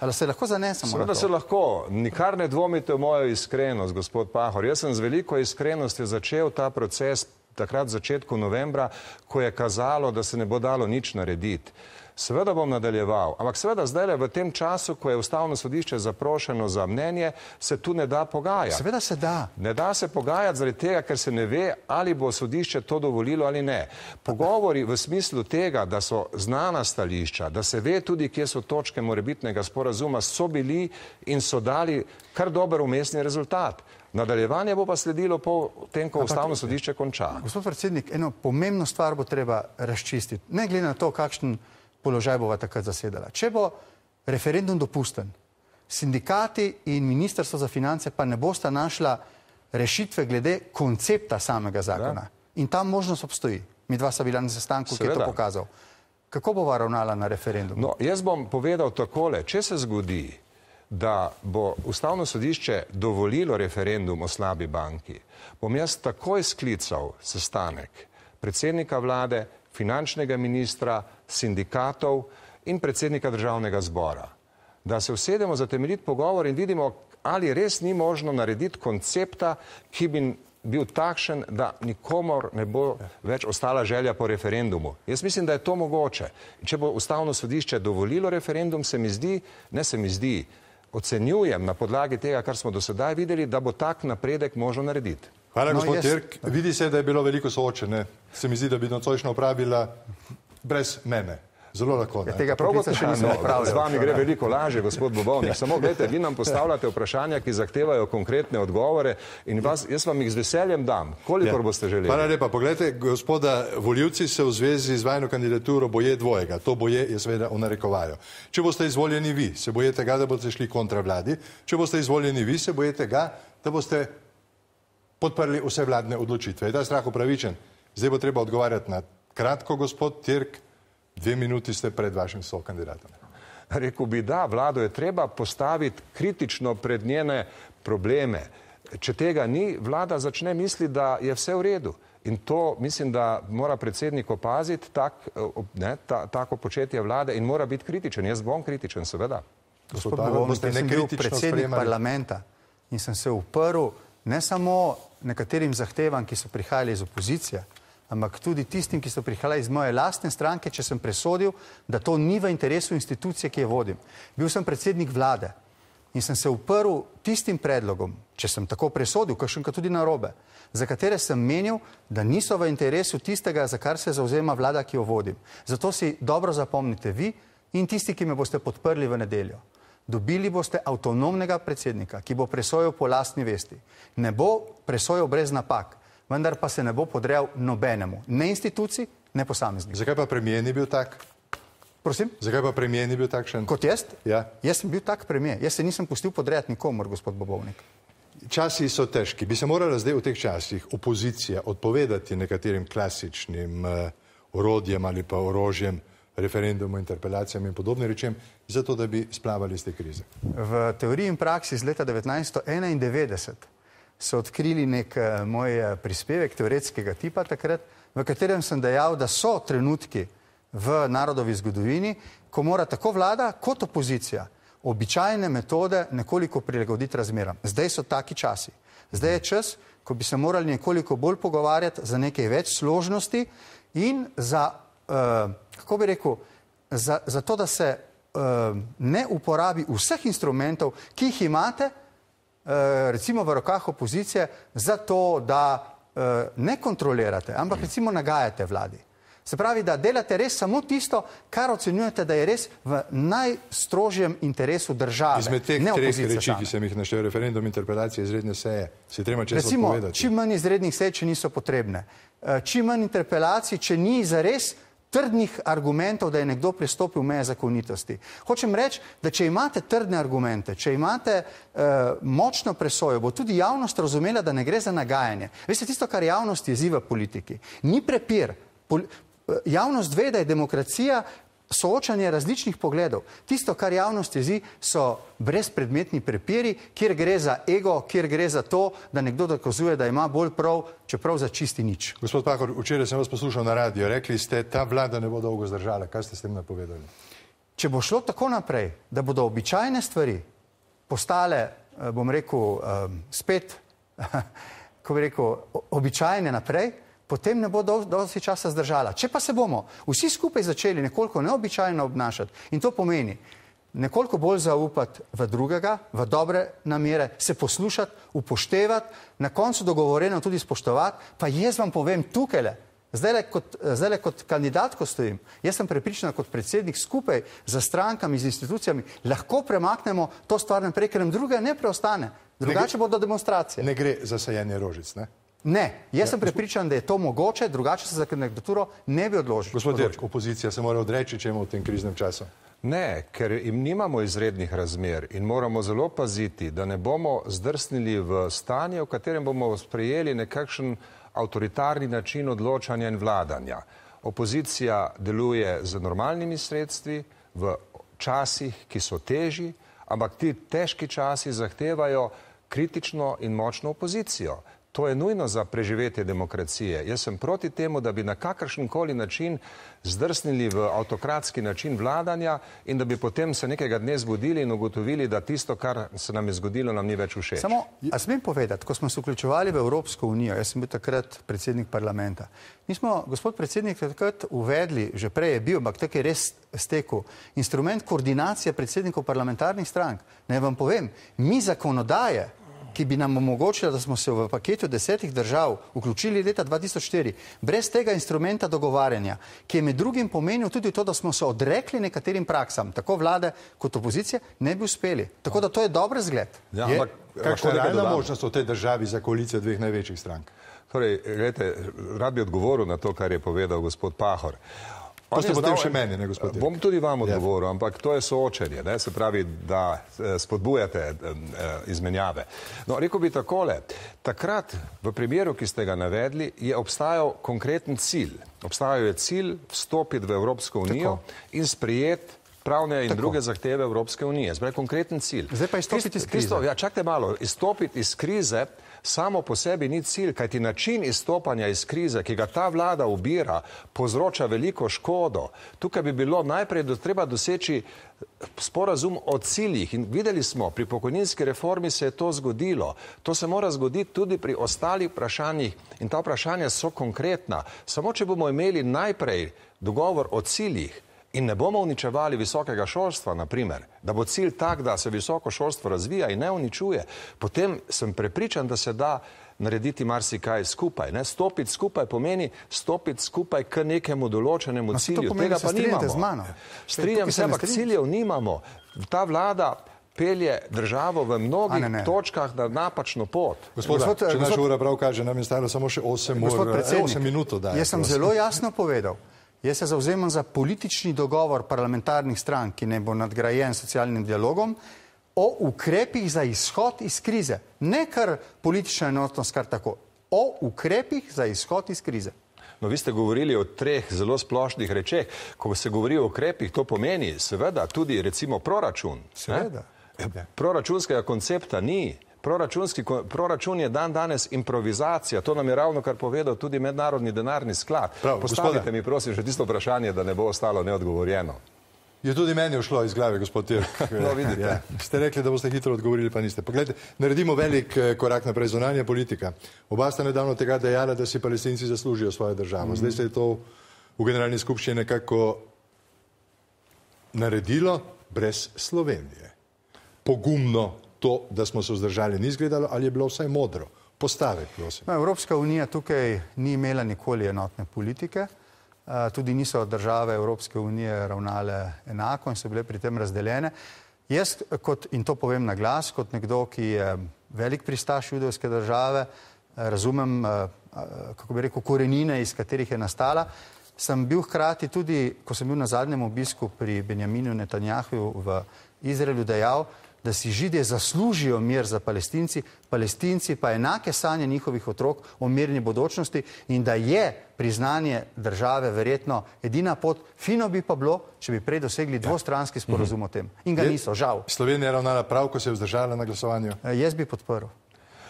Ali se lahko zanesemo? Seveda se lahko. Nikar ne dvomite v mojo iskrenost, gospod Pahor. Jaz sem z veliko iskrenosti začel ta proces takrat v začetku novembra, ko je kazalo, da se ne bo dalo nič narediti. Seveda bom nadaljeval, ampak seveda zdaj v tem času, ko je ustavno sodišče zaprošeno za mnenje, se tu ne da pogajati. Seveda se da. Ne da se pogajati zaradi tega, ker se ne ve, ali bo sodišče to dovolilo ali ne. Pogovori v smislu tega, da so znana stališča, da se ve tudi, kje so točke morebitnega sporazuma, so bili in so dali kar dober umestni rezultat. Nadaljevanje bo pa sledilo po tem, ko ustavno sodišče konča. Gospod predsednik, eno pomembno stvar bo treba razčistiti. Ne glede na to, kakšen položaj bova takrat zasedala. Če bo referendum dopusten, sindikati in ministrstvo za finance pa ne bosta našla rešitve glede koncepta samega zakona. Da. In ta možnost obstoji. Mi dva sta bila na sestanku, ki je to pokazal. Kako bova ravnala na referendum? No, jaz bom povedal takole, če se zgodi, da bo ustavno sodišče dovolilo referendum o slabi banki, bom jaz takoj sklical sestanek predsednika vlade, finančnega ministra, sindikatov in predsednika državnega zbora. Da se usedemo za temeljit pogovor in vidimo, ali res ni možno narediti koncepta, ki bi bil takšen, da nikomor ne bo več ostala želja po referendumu. Jaz mislim, da je to mogoče. Če bo ustavno sodišče dovolilo referendum, se mi zdi, ne se mi zdi, ocenjujem na podlagi tega, kar smo do sedaj videli, da bo tak napredek možno narediti. Hvala, no, gospod jaz... Tirk. Vidi se, da je bilo veliko soočene. Se mi zdi, da bi nocojšnjo opravila brez mene. Zelo lahko. Ja, tega poklica še nisem opravljal. Z vami gre veliko lažje, gospod Bobovnik. Samo gledajte, vi nam postavljate vprašanja, ki zahtevajo konkretne odgovore in vas, jaz vam jih z veseljem dam. Kolikor ja. boste želeli? Hvala lepa. Poglejte, gospoda, voljivci se v zvezi z vajno kandidaturo boje dvojega. To boje je seveda v narekovaju. Če boste izvoljeni vi, se bojete ga, da boste šli kontra vladi. Če boste izvoljeni vi, se bojete ga, da boste podprli vse vladne odločitve. Je ta strah upravičen? Zdaj bo treba odgovarjati na kratko, gospod Tirk. Dve minuti ste pred vašim sokandidatom. Rekl bi, da, vlado je treba postaviti kritično pred njene probleme. Če tega ni, vlada začne misliti, da je vse v redu. In to mislim, da mora predsednik opaziti tak, ne, ta, tako početje vlade in mora biti kritičen. Jaz bom kritičen, seveda. Gospod Pavlov, ste sem bil predsednik spremali. parlamenta in sem se uprl ne samo nekaterim zahtevam, ki so prihajali iz opozicije, ampak tudi tistim, ki so prihajali iz moje lastne stranke, če sem presodil, da to ni v interesu institucije, ki jo vodim. Bil sem predsednik vlade in sem se uprl tistim predlogom, če sem tako presodil, kakšen ka tudi narobe, za katere sem menil, da niso v interesu tistega, za kar se zauzema vlada, ki jo vodim. Zato si dobro zapomnite vi in tisti, ki me boste podprli v nedeljo. Dobili boste avtonomnega predsednika, ki bo presojal po lastni vesti. Ne bo presojal brez napak vendar pa se ne bo podrejal nobenemu, ne instituciji, ne posamezniku. Zakaj pa premijer ni bil tak? Prosim? Zakaj pa premijer ni bil takšen? Kot jaz? Ja. Jaz sem bil tak premijer, jaz se nisem pustil podrejati nikomor, gospod Bobovnik. Časi so težki. Bi se morala zdaj v teh časih opozicija odpovedati nekaterim klasičnim uh, orodjem ali pa orožjem, referendumu, interpelacijam in podobne rečem, zato da bi splavali iz te krize? V teoriji in praksi iz leta 1991 so odkrili nek uh, moj uh, prispevek teoretskega tipa takrat, v katerem sem dejal, da so trenutki v narodovi zgodovini, ko mora tako vlada kot opozicija običajne metode nekoliko prilagoditi razmeram. Zdaj so taki časi. Zdaj je čas, ko bi se morali nekoliko bolj pogovarjati za nekaj več složnosti in za, kako bi rekel, za, za to, da se uh, ne uporabi vseh instrumentov, ki jih imate, Eh, recimo v rokah opozicije za to, da eh, ne kontrolirate, ampak recimo nagajate vladi. Se pravi, da delate res samo tisto, kar ocenjujete, da je res v najstrožjem interesu države. Izmed teh treh reči, ki sem jih naštel, referendum, interpelacije, izredne seje, se treba česa Recimo, odpovedati. čim manj izrednih sej, če niso potrebne. Eh, čim manj interpelacij, če ni za res trdnih argumentov, da je nekdo prestopil meje zakonitosti. Hočem reči, da če imate trdne argumente, če imate uh, močno presojo, bo tudi javnost razumela, da ne gre za nagajanje. Veste, tisto, kar javnost jezi v politiki, ni prepir. Pol eh, javnost ve, da je demokracija soočanje različnih pogledov. Tisto, kar javnost jezi, so brezpredmetni prepiri, kjer gre za ego, kjer gre za to, da nekdo dokazuje, da ima bolj prav, čeprav za čisti nič. Gospod Pahor, včeraj sem vas poslušal na radio, rekli ste, ta vlada ne bo dolgo zdržala. Kaj ste s tem napovedali? Če bo šlo tako naprej, da bodo običajne stvari postale, eh, bom rekel, eh, spet, ko bi rekel, običajne naprej, potem ne bo dosti časa zdržala. Če pa se bomo vsi skupaj začeli nekoliko neobičajno obnašati in to pomeni nekoliko bolj zaupati v drugega, v dobre namere, se poslušati, upoštevati, na koncu dogovoreno tudi spoštovati, pa jaz vam povem tukaj, zdaj kot, zdaj kot kandidat, ko stojim, jaz sem prepričan kot predsednik skupaj za strankami, z institucijami, lahko premaknemo to stvar naprej, ker nam druge ne preostane. Drugače bodo demonstracije. Ne gre za sajanje rožic, ne? Ne, jaz ja, sem prepričan, da je to mogoče, drugače se za kandidaturo ne bi odložil. Gospod Dirk, opozicija se mora odreči, če ima v tem kriznem času. Ne, ker jim nimamo izrednih razmer in moramo zelo paziti, da ne bomo zdrsnili v stanje, v katerem bomo sprejeli nekakšen avtoritarni način odločanja in vladanja. Opozicija deluje z normalnimi sredstvi v časih, ki so teži, ampak ti težki časi zahtevajo kritično in močno opozicijo To je nujno za preživetje demokracije. Jaz sem proti temu, da bi na kakršen koli način zdrsnili v avtokratski način vladanja in da bi potem se nekega dne zbudili in ugotovili, da tisto, kar se nam je zgodilo, nam ni več všeč. Samo, a smem povedati, ko smo se vključevali v Evropsko unijo, jaz sem bil takrat predsednik parlamenta, mi smo, gospod predsednik, takrat uvedli, že prej je bil, ampak tako je res stekel, instrument koordinacije predsednikov parlamentarnih strank. Ne vam povem, mi zakonodaje, ki bi nam omogočila, da smo se v paketu desetih držav vključili leta 2004, brez tega instrumenta dogovarjanja, ki je med drugim pomenil tudi to, da smo se odrekli nekaterim praksam, tako vlade kot opozicije, ne bi uspeli. Tako da to je dober zgled. Ja, je, kakšna je realna možnost v tej državi za koalicijo dveh največjih strank? Torej, gledajte, rad bi odgovoril na to, kar je povedal gospod Pahor. To ste potem še meni, ne gospod. Bom tudi vam ja. odgovoril, ja. ampak to je soočenje, ne? se pravi, da eh, spodbujate eh, izmenjave. No, rekel bi takole, takrat v primeru, ki ste ga navedli, je obstajal konkreten cilj. Obstajal je cilj vstopiti v Evropsko unijo Tako. in sprijeti pravne in Tako. druge zahteve Evropske unije. Zdaj, konkreten cilj. Zdaj pa izstopiti iz krize. Ja, čakajte malo, izstopiti iz krize samo po sebi ni cilj, kajti način izstopanja iz krize, ki ga ta vlada ubira, povzroča veliko škodo. Tukaj bi bilo najprej do, treba doseči sporazum o ciljih in videli smo, pri pokojninski reformi se je to zgodilo. To se mora zgoditi tudi pri ostalih vprašanjih in ta vprašanja so konkretna. Samo če bomo imeli najprej dogovor o ciljih, in ne bomo uničevali visokega šolstva, naprimer, da bo cilj tak, da se visoko šolstvo razvija in ne uničuje, potem sem prepričan, da se da narediti marsikaj skupaj. Ne? Stopiti skupaj pomeni stopiti skupaj k nekemu določenemu no, cilju. Pomeni, Tega pa nimamo. Strinjam se, ampak ciljev nimamo. Ta vlada pelje državo v mnogih ne, ne. točkah na napačno pot. Gospod, gospod, če naša ura prav kaže, nam je stalo samo še 8, ur, 8 minut. Jaz sem zelo jasno povedal. Jaz se zauzemam za politični dogovor parlamentarnih strank, ki ne bo nadgrajen socialnim dialogom, o ukrepih za izhod iz krize. Ne kar politična enotnost, kar tako. O ukrepih za izhod iz krize. No, vi ste govorili o treh zelo splošnih rečeh. Ko se govori o ukrepih, to pomeni seveda tudi recimo proračun. Seveda. Ne? Proračunskega koncepta ni. Proračunski, proračun je dan danes improvizacija, to nam je ravno kar povedal tudi mednarodni denarni sklad. Prav, Postavite gospode. mi prosim še tisto vprašanje, da ne bo ostalo neodgovorjeno. Je tudi meni ušlo iz glave, gospod Tirk. no, vidite. Ja. Ste rekli, da boste hitro odgovorili, pa niste. Poglejte, naredimo velik eh, korak naprej zunanja politika. Oba sta nedavno tega dejala, da si palestinci zaslužijo svojo državo. Mm -hmm. Zdaj se je to v generalni skupščini nekako naredilo brez Slovenije. Pogumno to, da smo se vzdržali, ni izgledalo ali je bilo vsaj modro. Postavek, prosim. No, Evropska unija tukaj ni imela nikoli enotne politike, uh, tudi niso države Evropske unije ravnale enako in so bile pri tem razdeljene. Jaz, kot, in to povem na glas, kot nekdo, ki je velik pristaš judovske države, razumem, uh, kako bi rekel, korenine, iz katerih je nastala, sem bil hkrati tudi, ko sem bil na zadnjem obisku pri Benjaminu Netanjahu v Izraelu, dejal, da si židje zaslužijo mir za palestinci, palestinci pa enake sanje njihovih otrok o mirni bodočnosti in da je priznanje države verjetno edina pot. Fino bi pa bilo, če bi prej dosegli ja. dvostranski sporozum o tem. In ga niso, žal. Slovenija je ravnala prav, ko se je vzdržala na glasovanju? E, jaz bi podprl.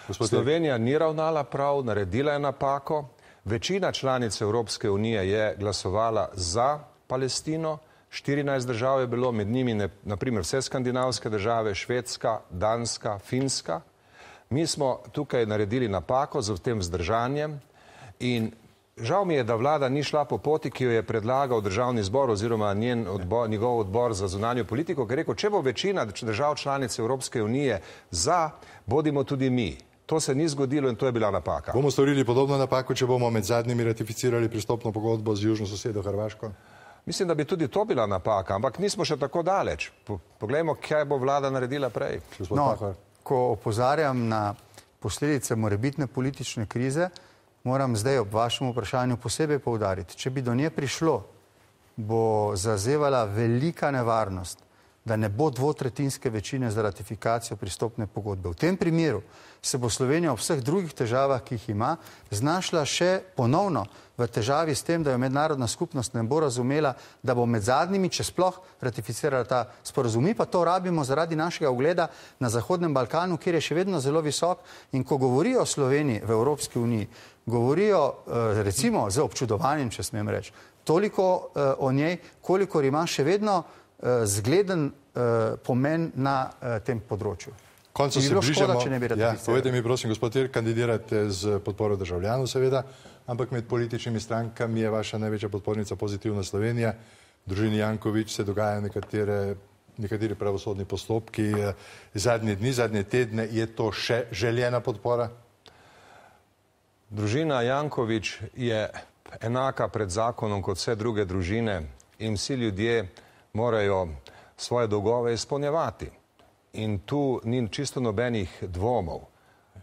Gospod Slovenija ni ravnala prav, naredila je napako. Večina članic Evropske unije je glasovala za Palestino. 14 držav je bilo, med njimi ne, naprimer vse skandinavske države, Švedska, Danska, Finska. Mi smo tukaj naredili napako z tem vzdržanjem in žal mi je, da vlada ni šla po poti, ki jo je predlagal državni zbor oziroma odbor, njegov odbor za zunanjo politiko, ki je rekel, če bo večina držav članic Evropske unije za, bodimo tudi mi. To se ni zgodilo in to je bila napaka. Bomo storili podobno napako, če bomo med zadnjimi ratificirali pristopno pogodbo z južno sosedo Hrvaško? Mislim, da bi tudi to bila napaka, ampak nismo še tako daleč. Poglejmo, kaj bo vlada naredila prej. No, ko opozarjam na posledice morebitne politične krize, moram zdaj ob vašem vprašanju posebej povdariti. Če bi do nje prišlo, bo zazevala velika nevarnost, da ne bo dvotretinske večine za ratifikacijo pristopne pogodbe. V tem primeru se bo Slovenija v vseh drugih težavah, ki jih ima, znašla še ponovno v težavi s tem, da jo mednarodna skupnost ne bo razumela, da bo med zadnjimi, če sploh ratificirala ta sporozum. Mi pa to rabimo zaradi našega ugleda na Zahodnem Balkanu, kjer je še vedno zelo visok in ko govorijo o Sloveniji v Evropski uniji, govorijo eh, recimo z občudovanjem, če smem reči, toliko uh, o njej, kolikor ima še vedno uh, zgleden uh, pomen na uh, tem področju. Koncu se bližamo. Ja, povejte mi, prosim, gospod Tir, kandidirate z podporo državljanov, seveda, ampak med političnimi strankami je vaša največja podpornica pozitivna Slovenija. Družini Jankovič se dogajajo nekatere, nekateri pravosodni postopki. Zadnje dni, zadnje tedne je to še željena podpora? Družina Jankovič je enaka pred zakonom kot vse druge družine in vsi ljudje morajo svoje dolgove izpolnjevati. In tu ni čisto nobenih dvomov.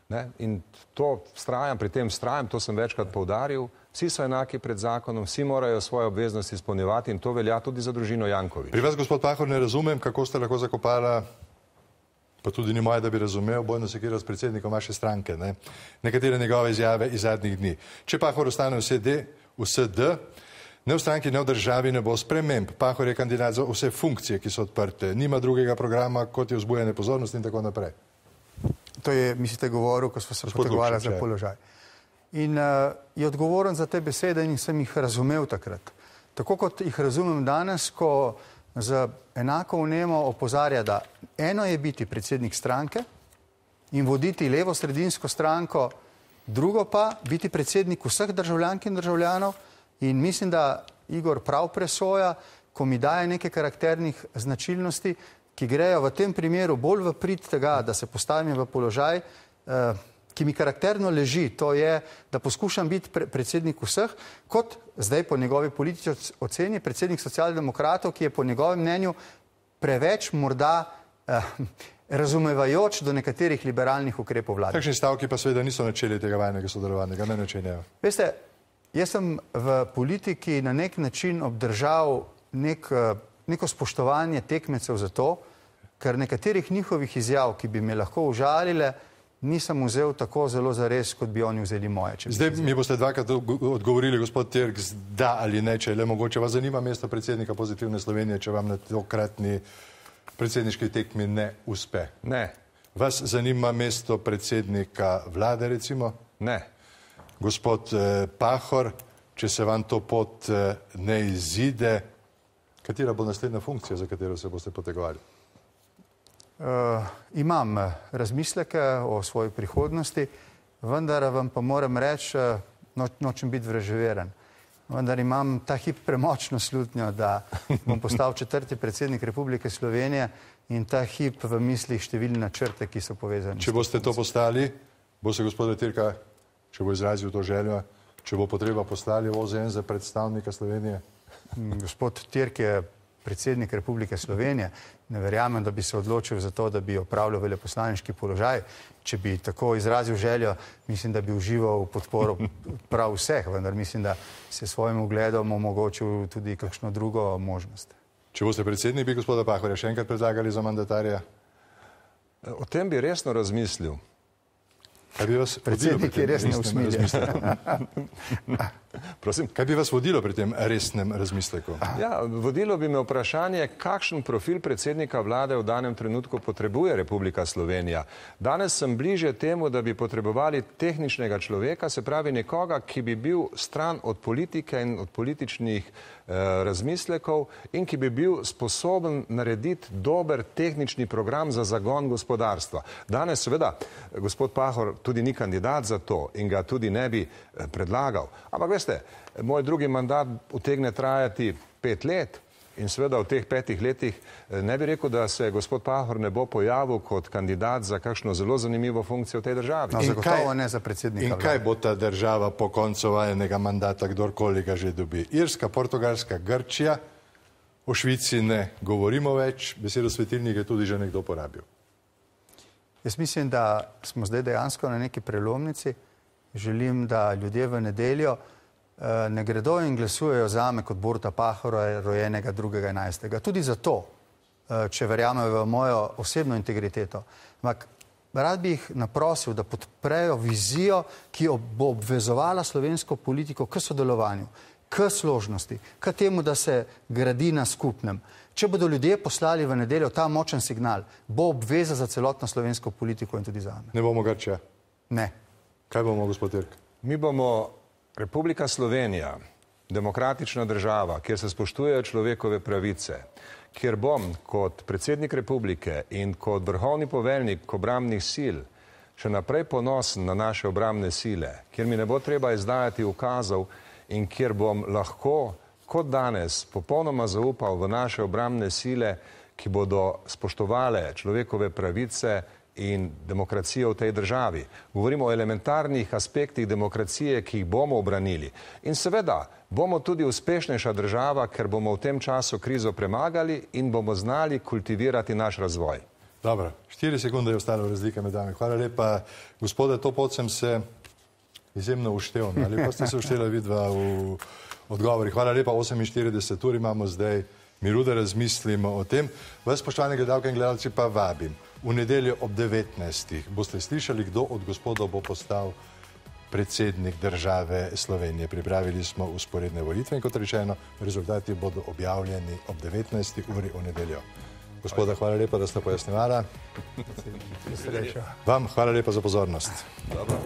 Ne? In to strajam, pri tem strajam, to sem večkrat povdaril, vsi so enaki pred zakonom, vsi morajo svoje obveznosti izpolnjevati in to velja tudi za družino Jankovič. Pri vas, gospod Pahor, ne razumem, kako ste lahko zakopala, pa tudi ni moje, da bi razumel, bojno sekiro s predsednikom vaše stranke, ne? nekatere njegove izjave iz zadnjih dni. Če Pahor ostane v SD, v SD, ne v stranki, ne v državi ne bo sprememb. Pahor je kandidat za vse funkcije, ki so odprte. Nima drugega programa, kot je vzbujanje pozornosti in tako naprej. To je, mislite, govoril, ko smo se pogovarjali za položaj. In uh, je odgovoren za te besede in sem jih razumel takrat. Tako kot jih razumem danes, ko z enako vnemo opozarja, da eno je biti predsednik stranke in voditi levo-sredinsko stranko, drugo pa biti predsednik vseh državljank in državljanov in mislim, da Igor prav presoja, ko mi daje neke karakternih značilnosti, ki grejo v tem primeru bolj v prid tega, da se postavim v položaj, eh, ki mi karakterno leži, to je, da poskušam biti pre predsednik vseh, kot zdaj po njegovi politični oceni predsednik socialdemokratov, ki je po njegovem mnenju preveč morda eh, razumevajoč do nekaterih liberalnih ukrepov vlade. Takšni stavki pa seveda niso načeli tega vajnega sodelovanja, ne načenjajo. Veste, jaz sem v politiki na nek način obdržal nek, eh, neko spoštovanje tekmecev za to, ker nekaterih njihovih izjav, ki bi me lahko užalile, nisem vzel tako zelo zares, kot bi oni vzeli moje. Zdaj mi boste dvakrat odgovorili, gospod Terk, da ali ne, če le mogoče vas zanima mesto predsednika pozitivne Slovenije, če vam na tokratni predsedniški tekmi ne uspe? Ne. Vas zanima mesto predsednika vlade, recimo? Ne. Gospod eh, Pahor, če se vam to pot eh, ne izide, katera bo naslednja funkcija, za katero se boste potegovali? Uh, imam razmisleke o svoji prihodnosti, vendar vam pa moram reči, no, nočem biti vreževeren vendar imam ta hip premočno slutnjo, da bom postal četrti predsednik Republike Slovenije in ta hip v mislih številne načrte, ki so povezani. Če boste to postali, bo se gospod Vetirka, če bo izrazil to željo, če bo potreba postali v OZN za predstavnika Slovenije? Mm, gospod Tirk je predsednik Republike Slovenije. Ne verjamem, da bi se odločil za to, da bi opravljal veleposlaniški položaj. Če bi tako izrazil željo, mislim, da bi užival podporo prav vseh, vendar mislim, da se svojim ugledom omogočil tudi kakšno drugo možnost. Če boste predsednik, bi gospoda Pahorja še enkrat predlagali za mandatarja? O tem bi resno razmislil. Kaj bi vas predsednik je res ne usmiljen? Prosim, kaj bi vas vodilo pri tem resnem razmisleku? Ja, vodilo bi me vprašanje, kakšen profil predsednika vlade v danem trenutku potrebuje Republika Slovenija. Danes sem bliže temu, da bi potrebovali tehničnega človeka, se pravi nekoga, ki bi bil stran od politike in od političnih eh, razmislekov in ki bi bil sposoben narediti dober tehnični program za zagon gospodarstva. Danes seveda, gospod Pahor tudi ni kandidat za to in ga tudi ne bi eh, predlagal. Ampak veste, veste, moj drugi mandat utegne trajati pet let in seveda v teh petih letih eh, ne bi rekel, da se gospod Pahor ne bo pojavil kot kandidat za kakšno zelo zanimivo funkcijo v tej državi. No, zagotovo ne za predsednika. In kaj bo ta država po koncu vajenega mandata, kdorkoli ga že dobi? Irska, Portugalska, Grčija, o Švici ne govorimo več, besedo svetilnik je tudi že nekdo porabil. Jaz mislim, da smo zdaj dejansko na neki prelomnici. Želim, da ljudje v nedeljo ne gredo in glasujejo za me kot Borta Pahora, rojenega 2.11. Tudi zato, eh, če verjamejo v mojo osebno integriteto. Ampak rad bi jih naprosil, da podprejo vizijo, ki bo obvezovala slovensko politiko k sodelovanju, k složnosti, k temu, da se gradi na skupnem. Če bodo ljudje poslali v nedeljo ta močen signal, bo obveza za celotno slovensko politiko in tudi za me. Ne bomo Grčija. Ne. Kaj bomo, gospod Irk? Mi bomo Republika Slovenija, demokratična država, kjer se spoštujejo človekove pravice, kjer bom kot predsednik republike in kot vrhovni poveljnik obramnih sil še naprej ponosen na naše obramne sile, kjer mi ne bo treba izdajati ukazov in kjer bom lahko kot danes popolnoma zaupal v naše obramne sile, ki bodo spoštovale človekove pravice, in demokracijo v tej državi. Govorimo o elementarnih aspektih demokracije, ki jih bomo obranili. In seveda bomo tudi uspešnejša država, ker bomo v tem času krizo premagali in bomo znali kultivirati naš razvoj. Dobro, štiri sekunde je ostalo razlike med nami. Hvala lepa, gospode, to pot sem se izjemno uštel. Ali pa ste se uštela vidva v odgovori. Hvala lepa, 48 ur imamo zdaj miru, da razmislimo o tem. Vas, spoštovane gledalke in gledalci, pa vabim v nedeljo ob 19. boste slišali, kdo od gospodov bo postal predsednik države Slovenije. Pripravili smo usporedne volitve in kot rečeno, rezultati bodo objavljeni ob 19. uri v nedeljo. Gospoda, hvala lepa, da ste pojasnjevala. Vam hvala lepa za pozornost. Dobro.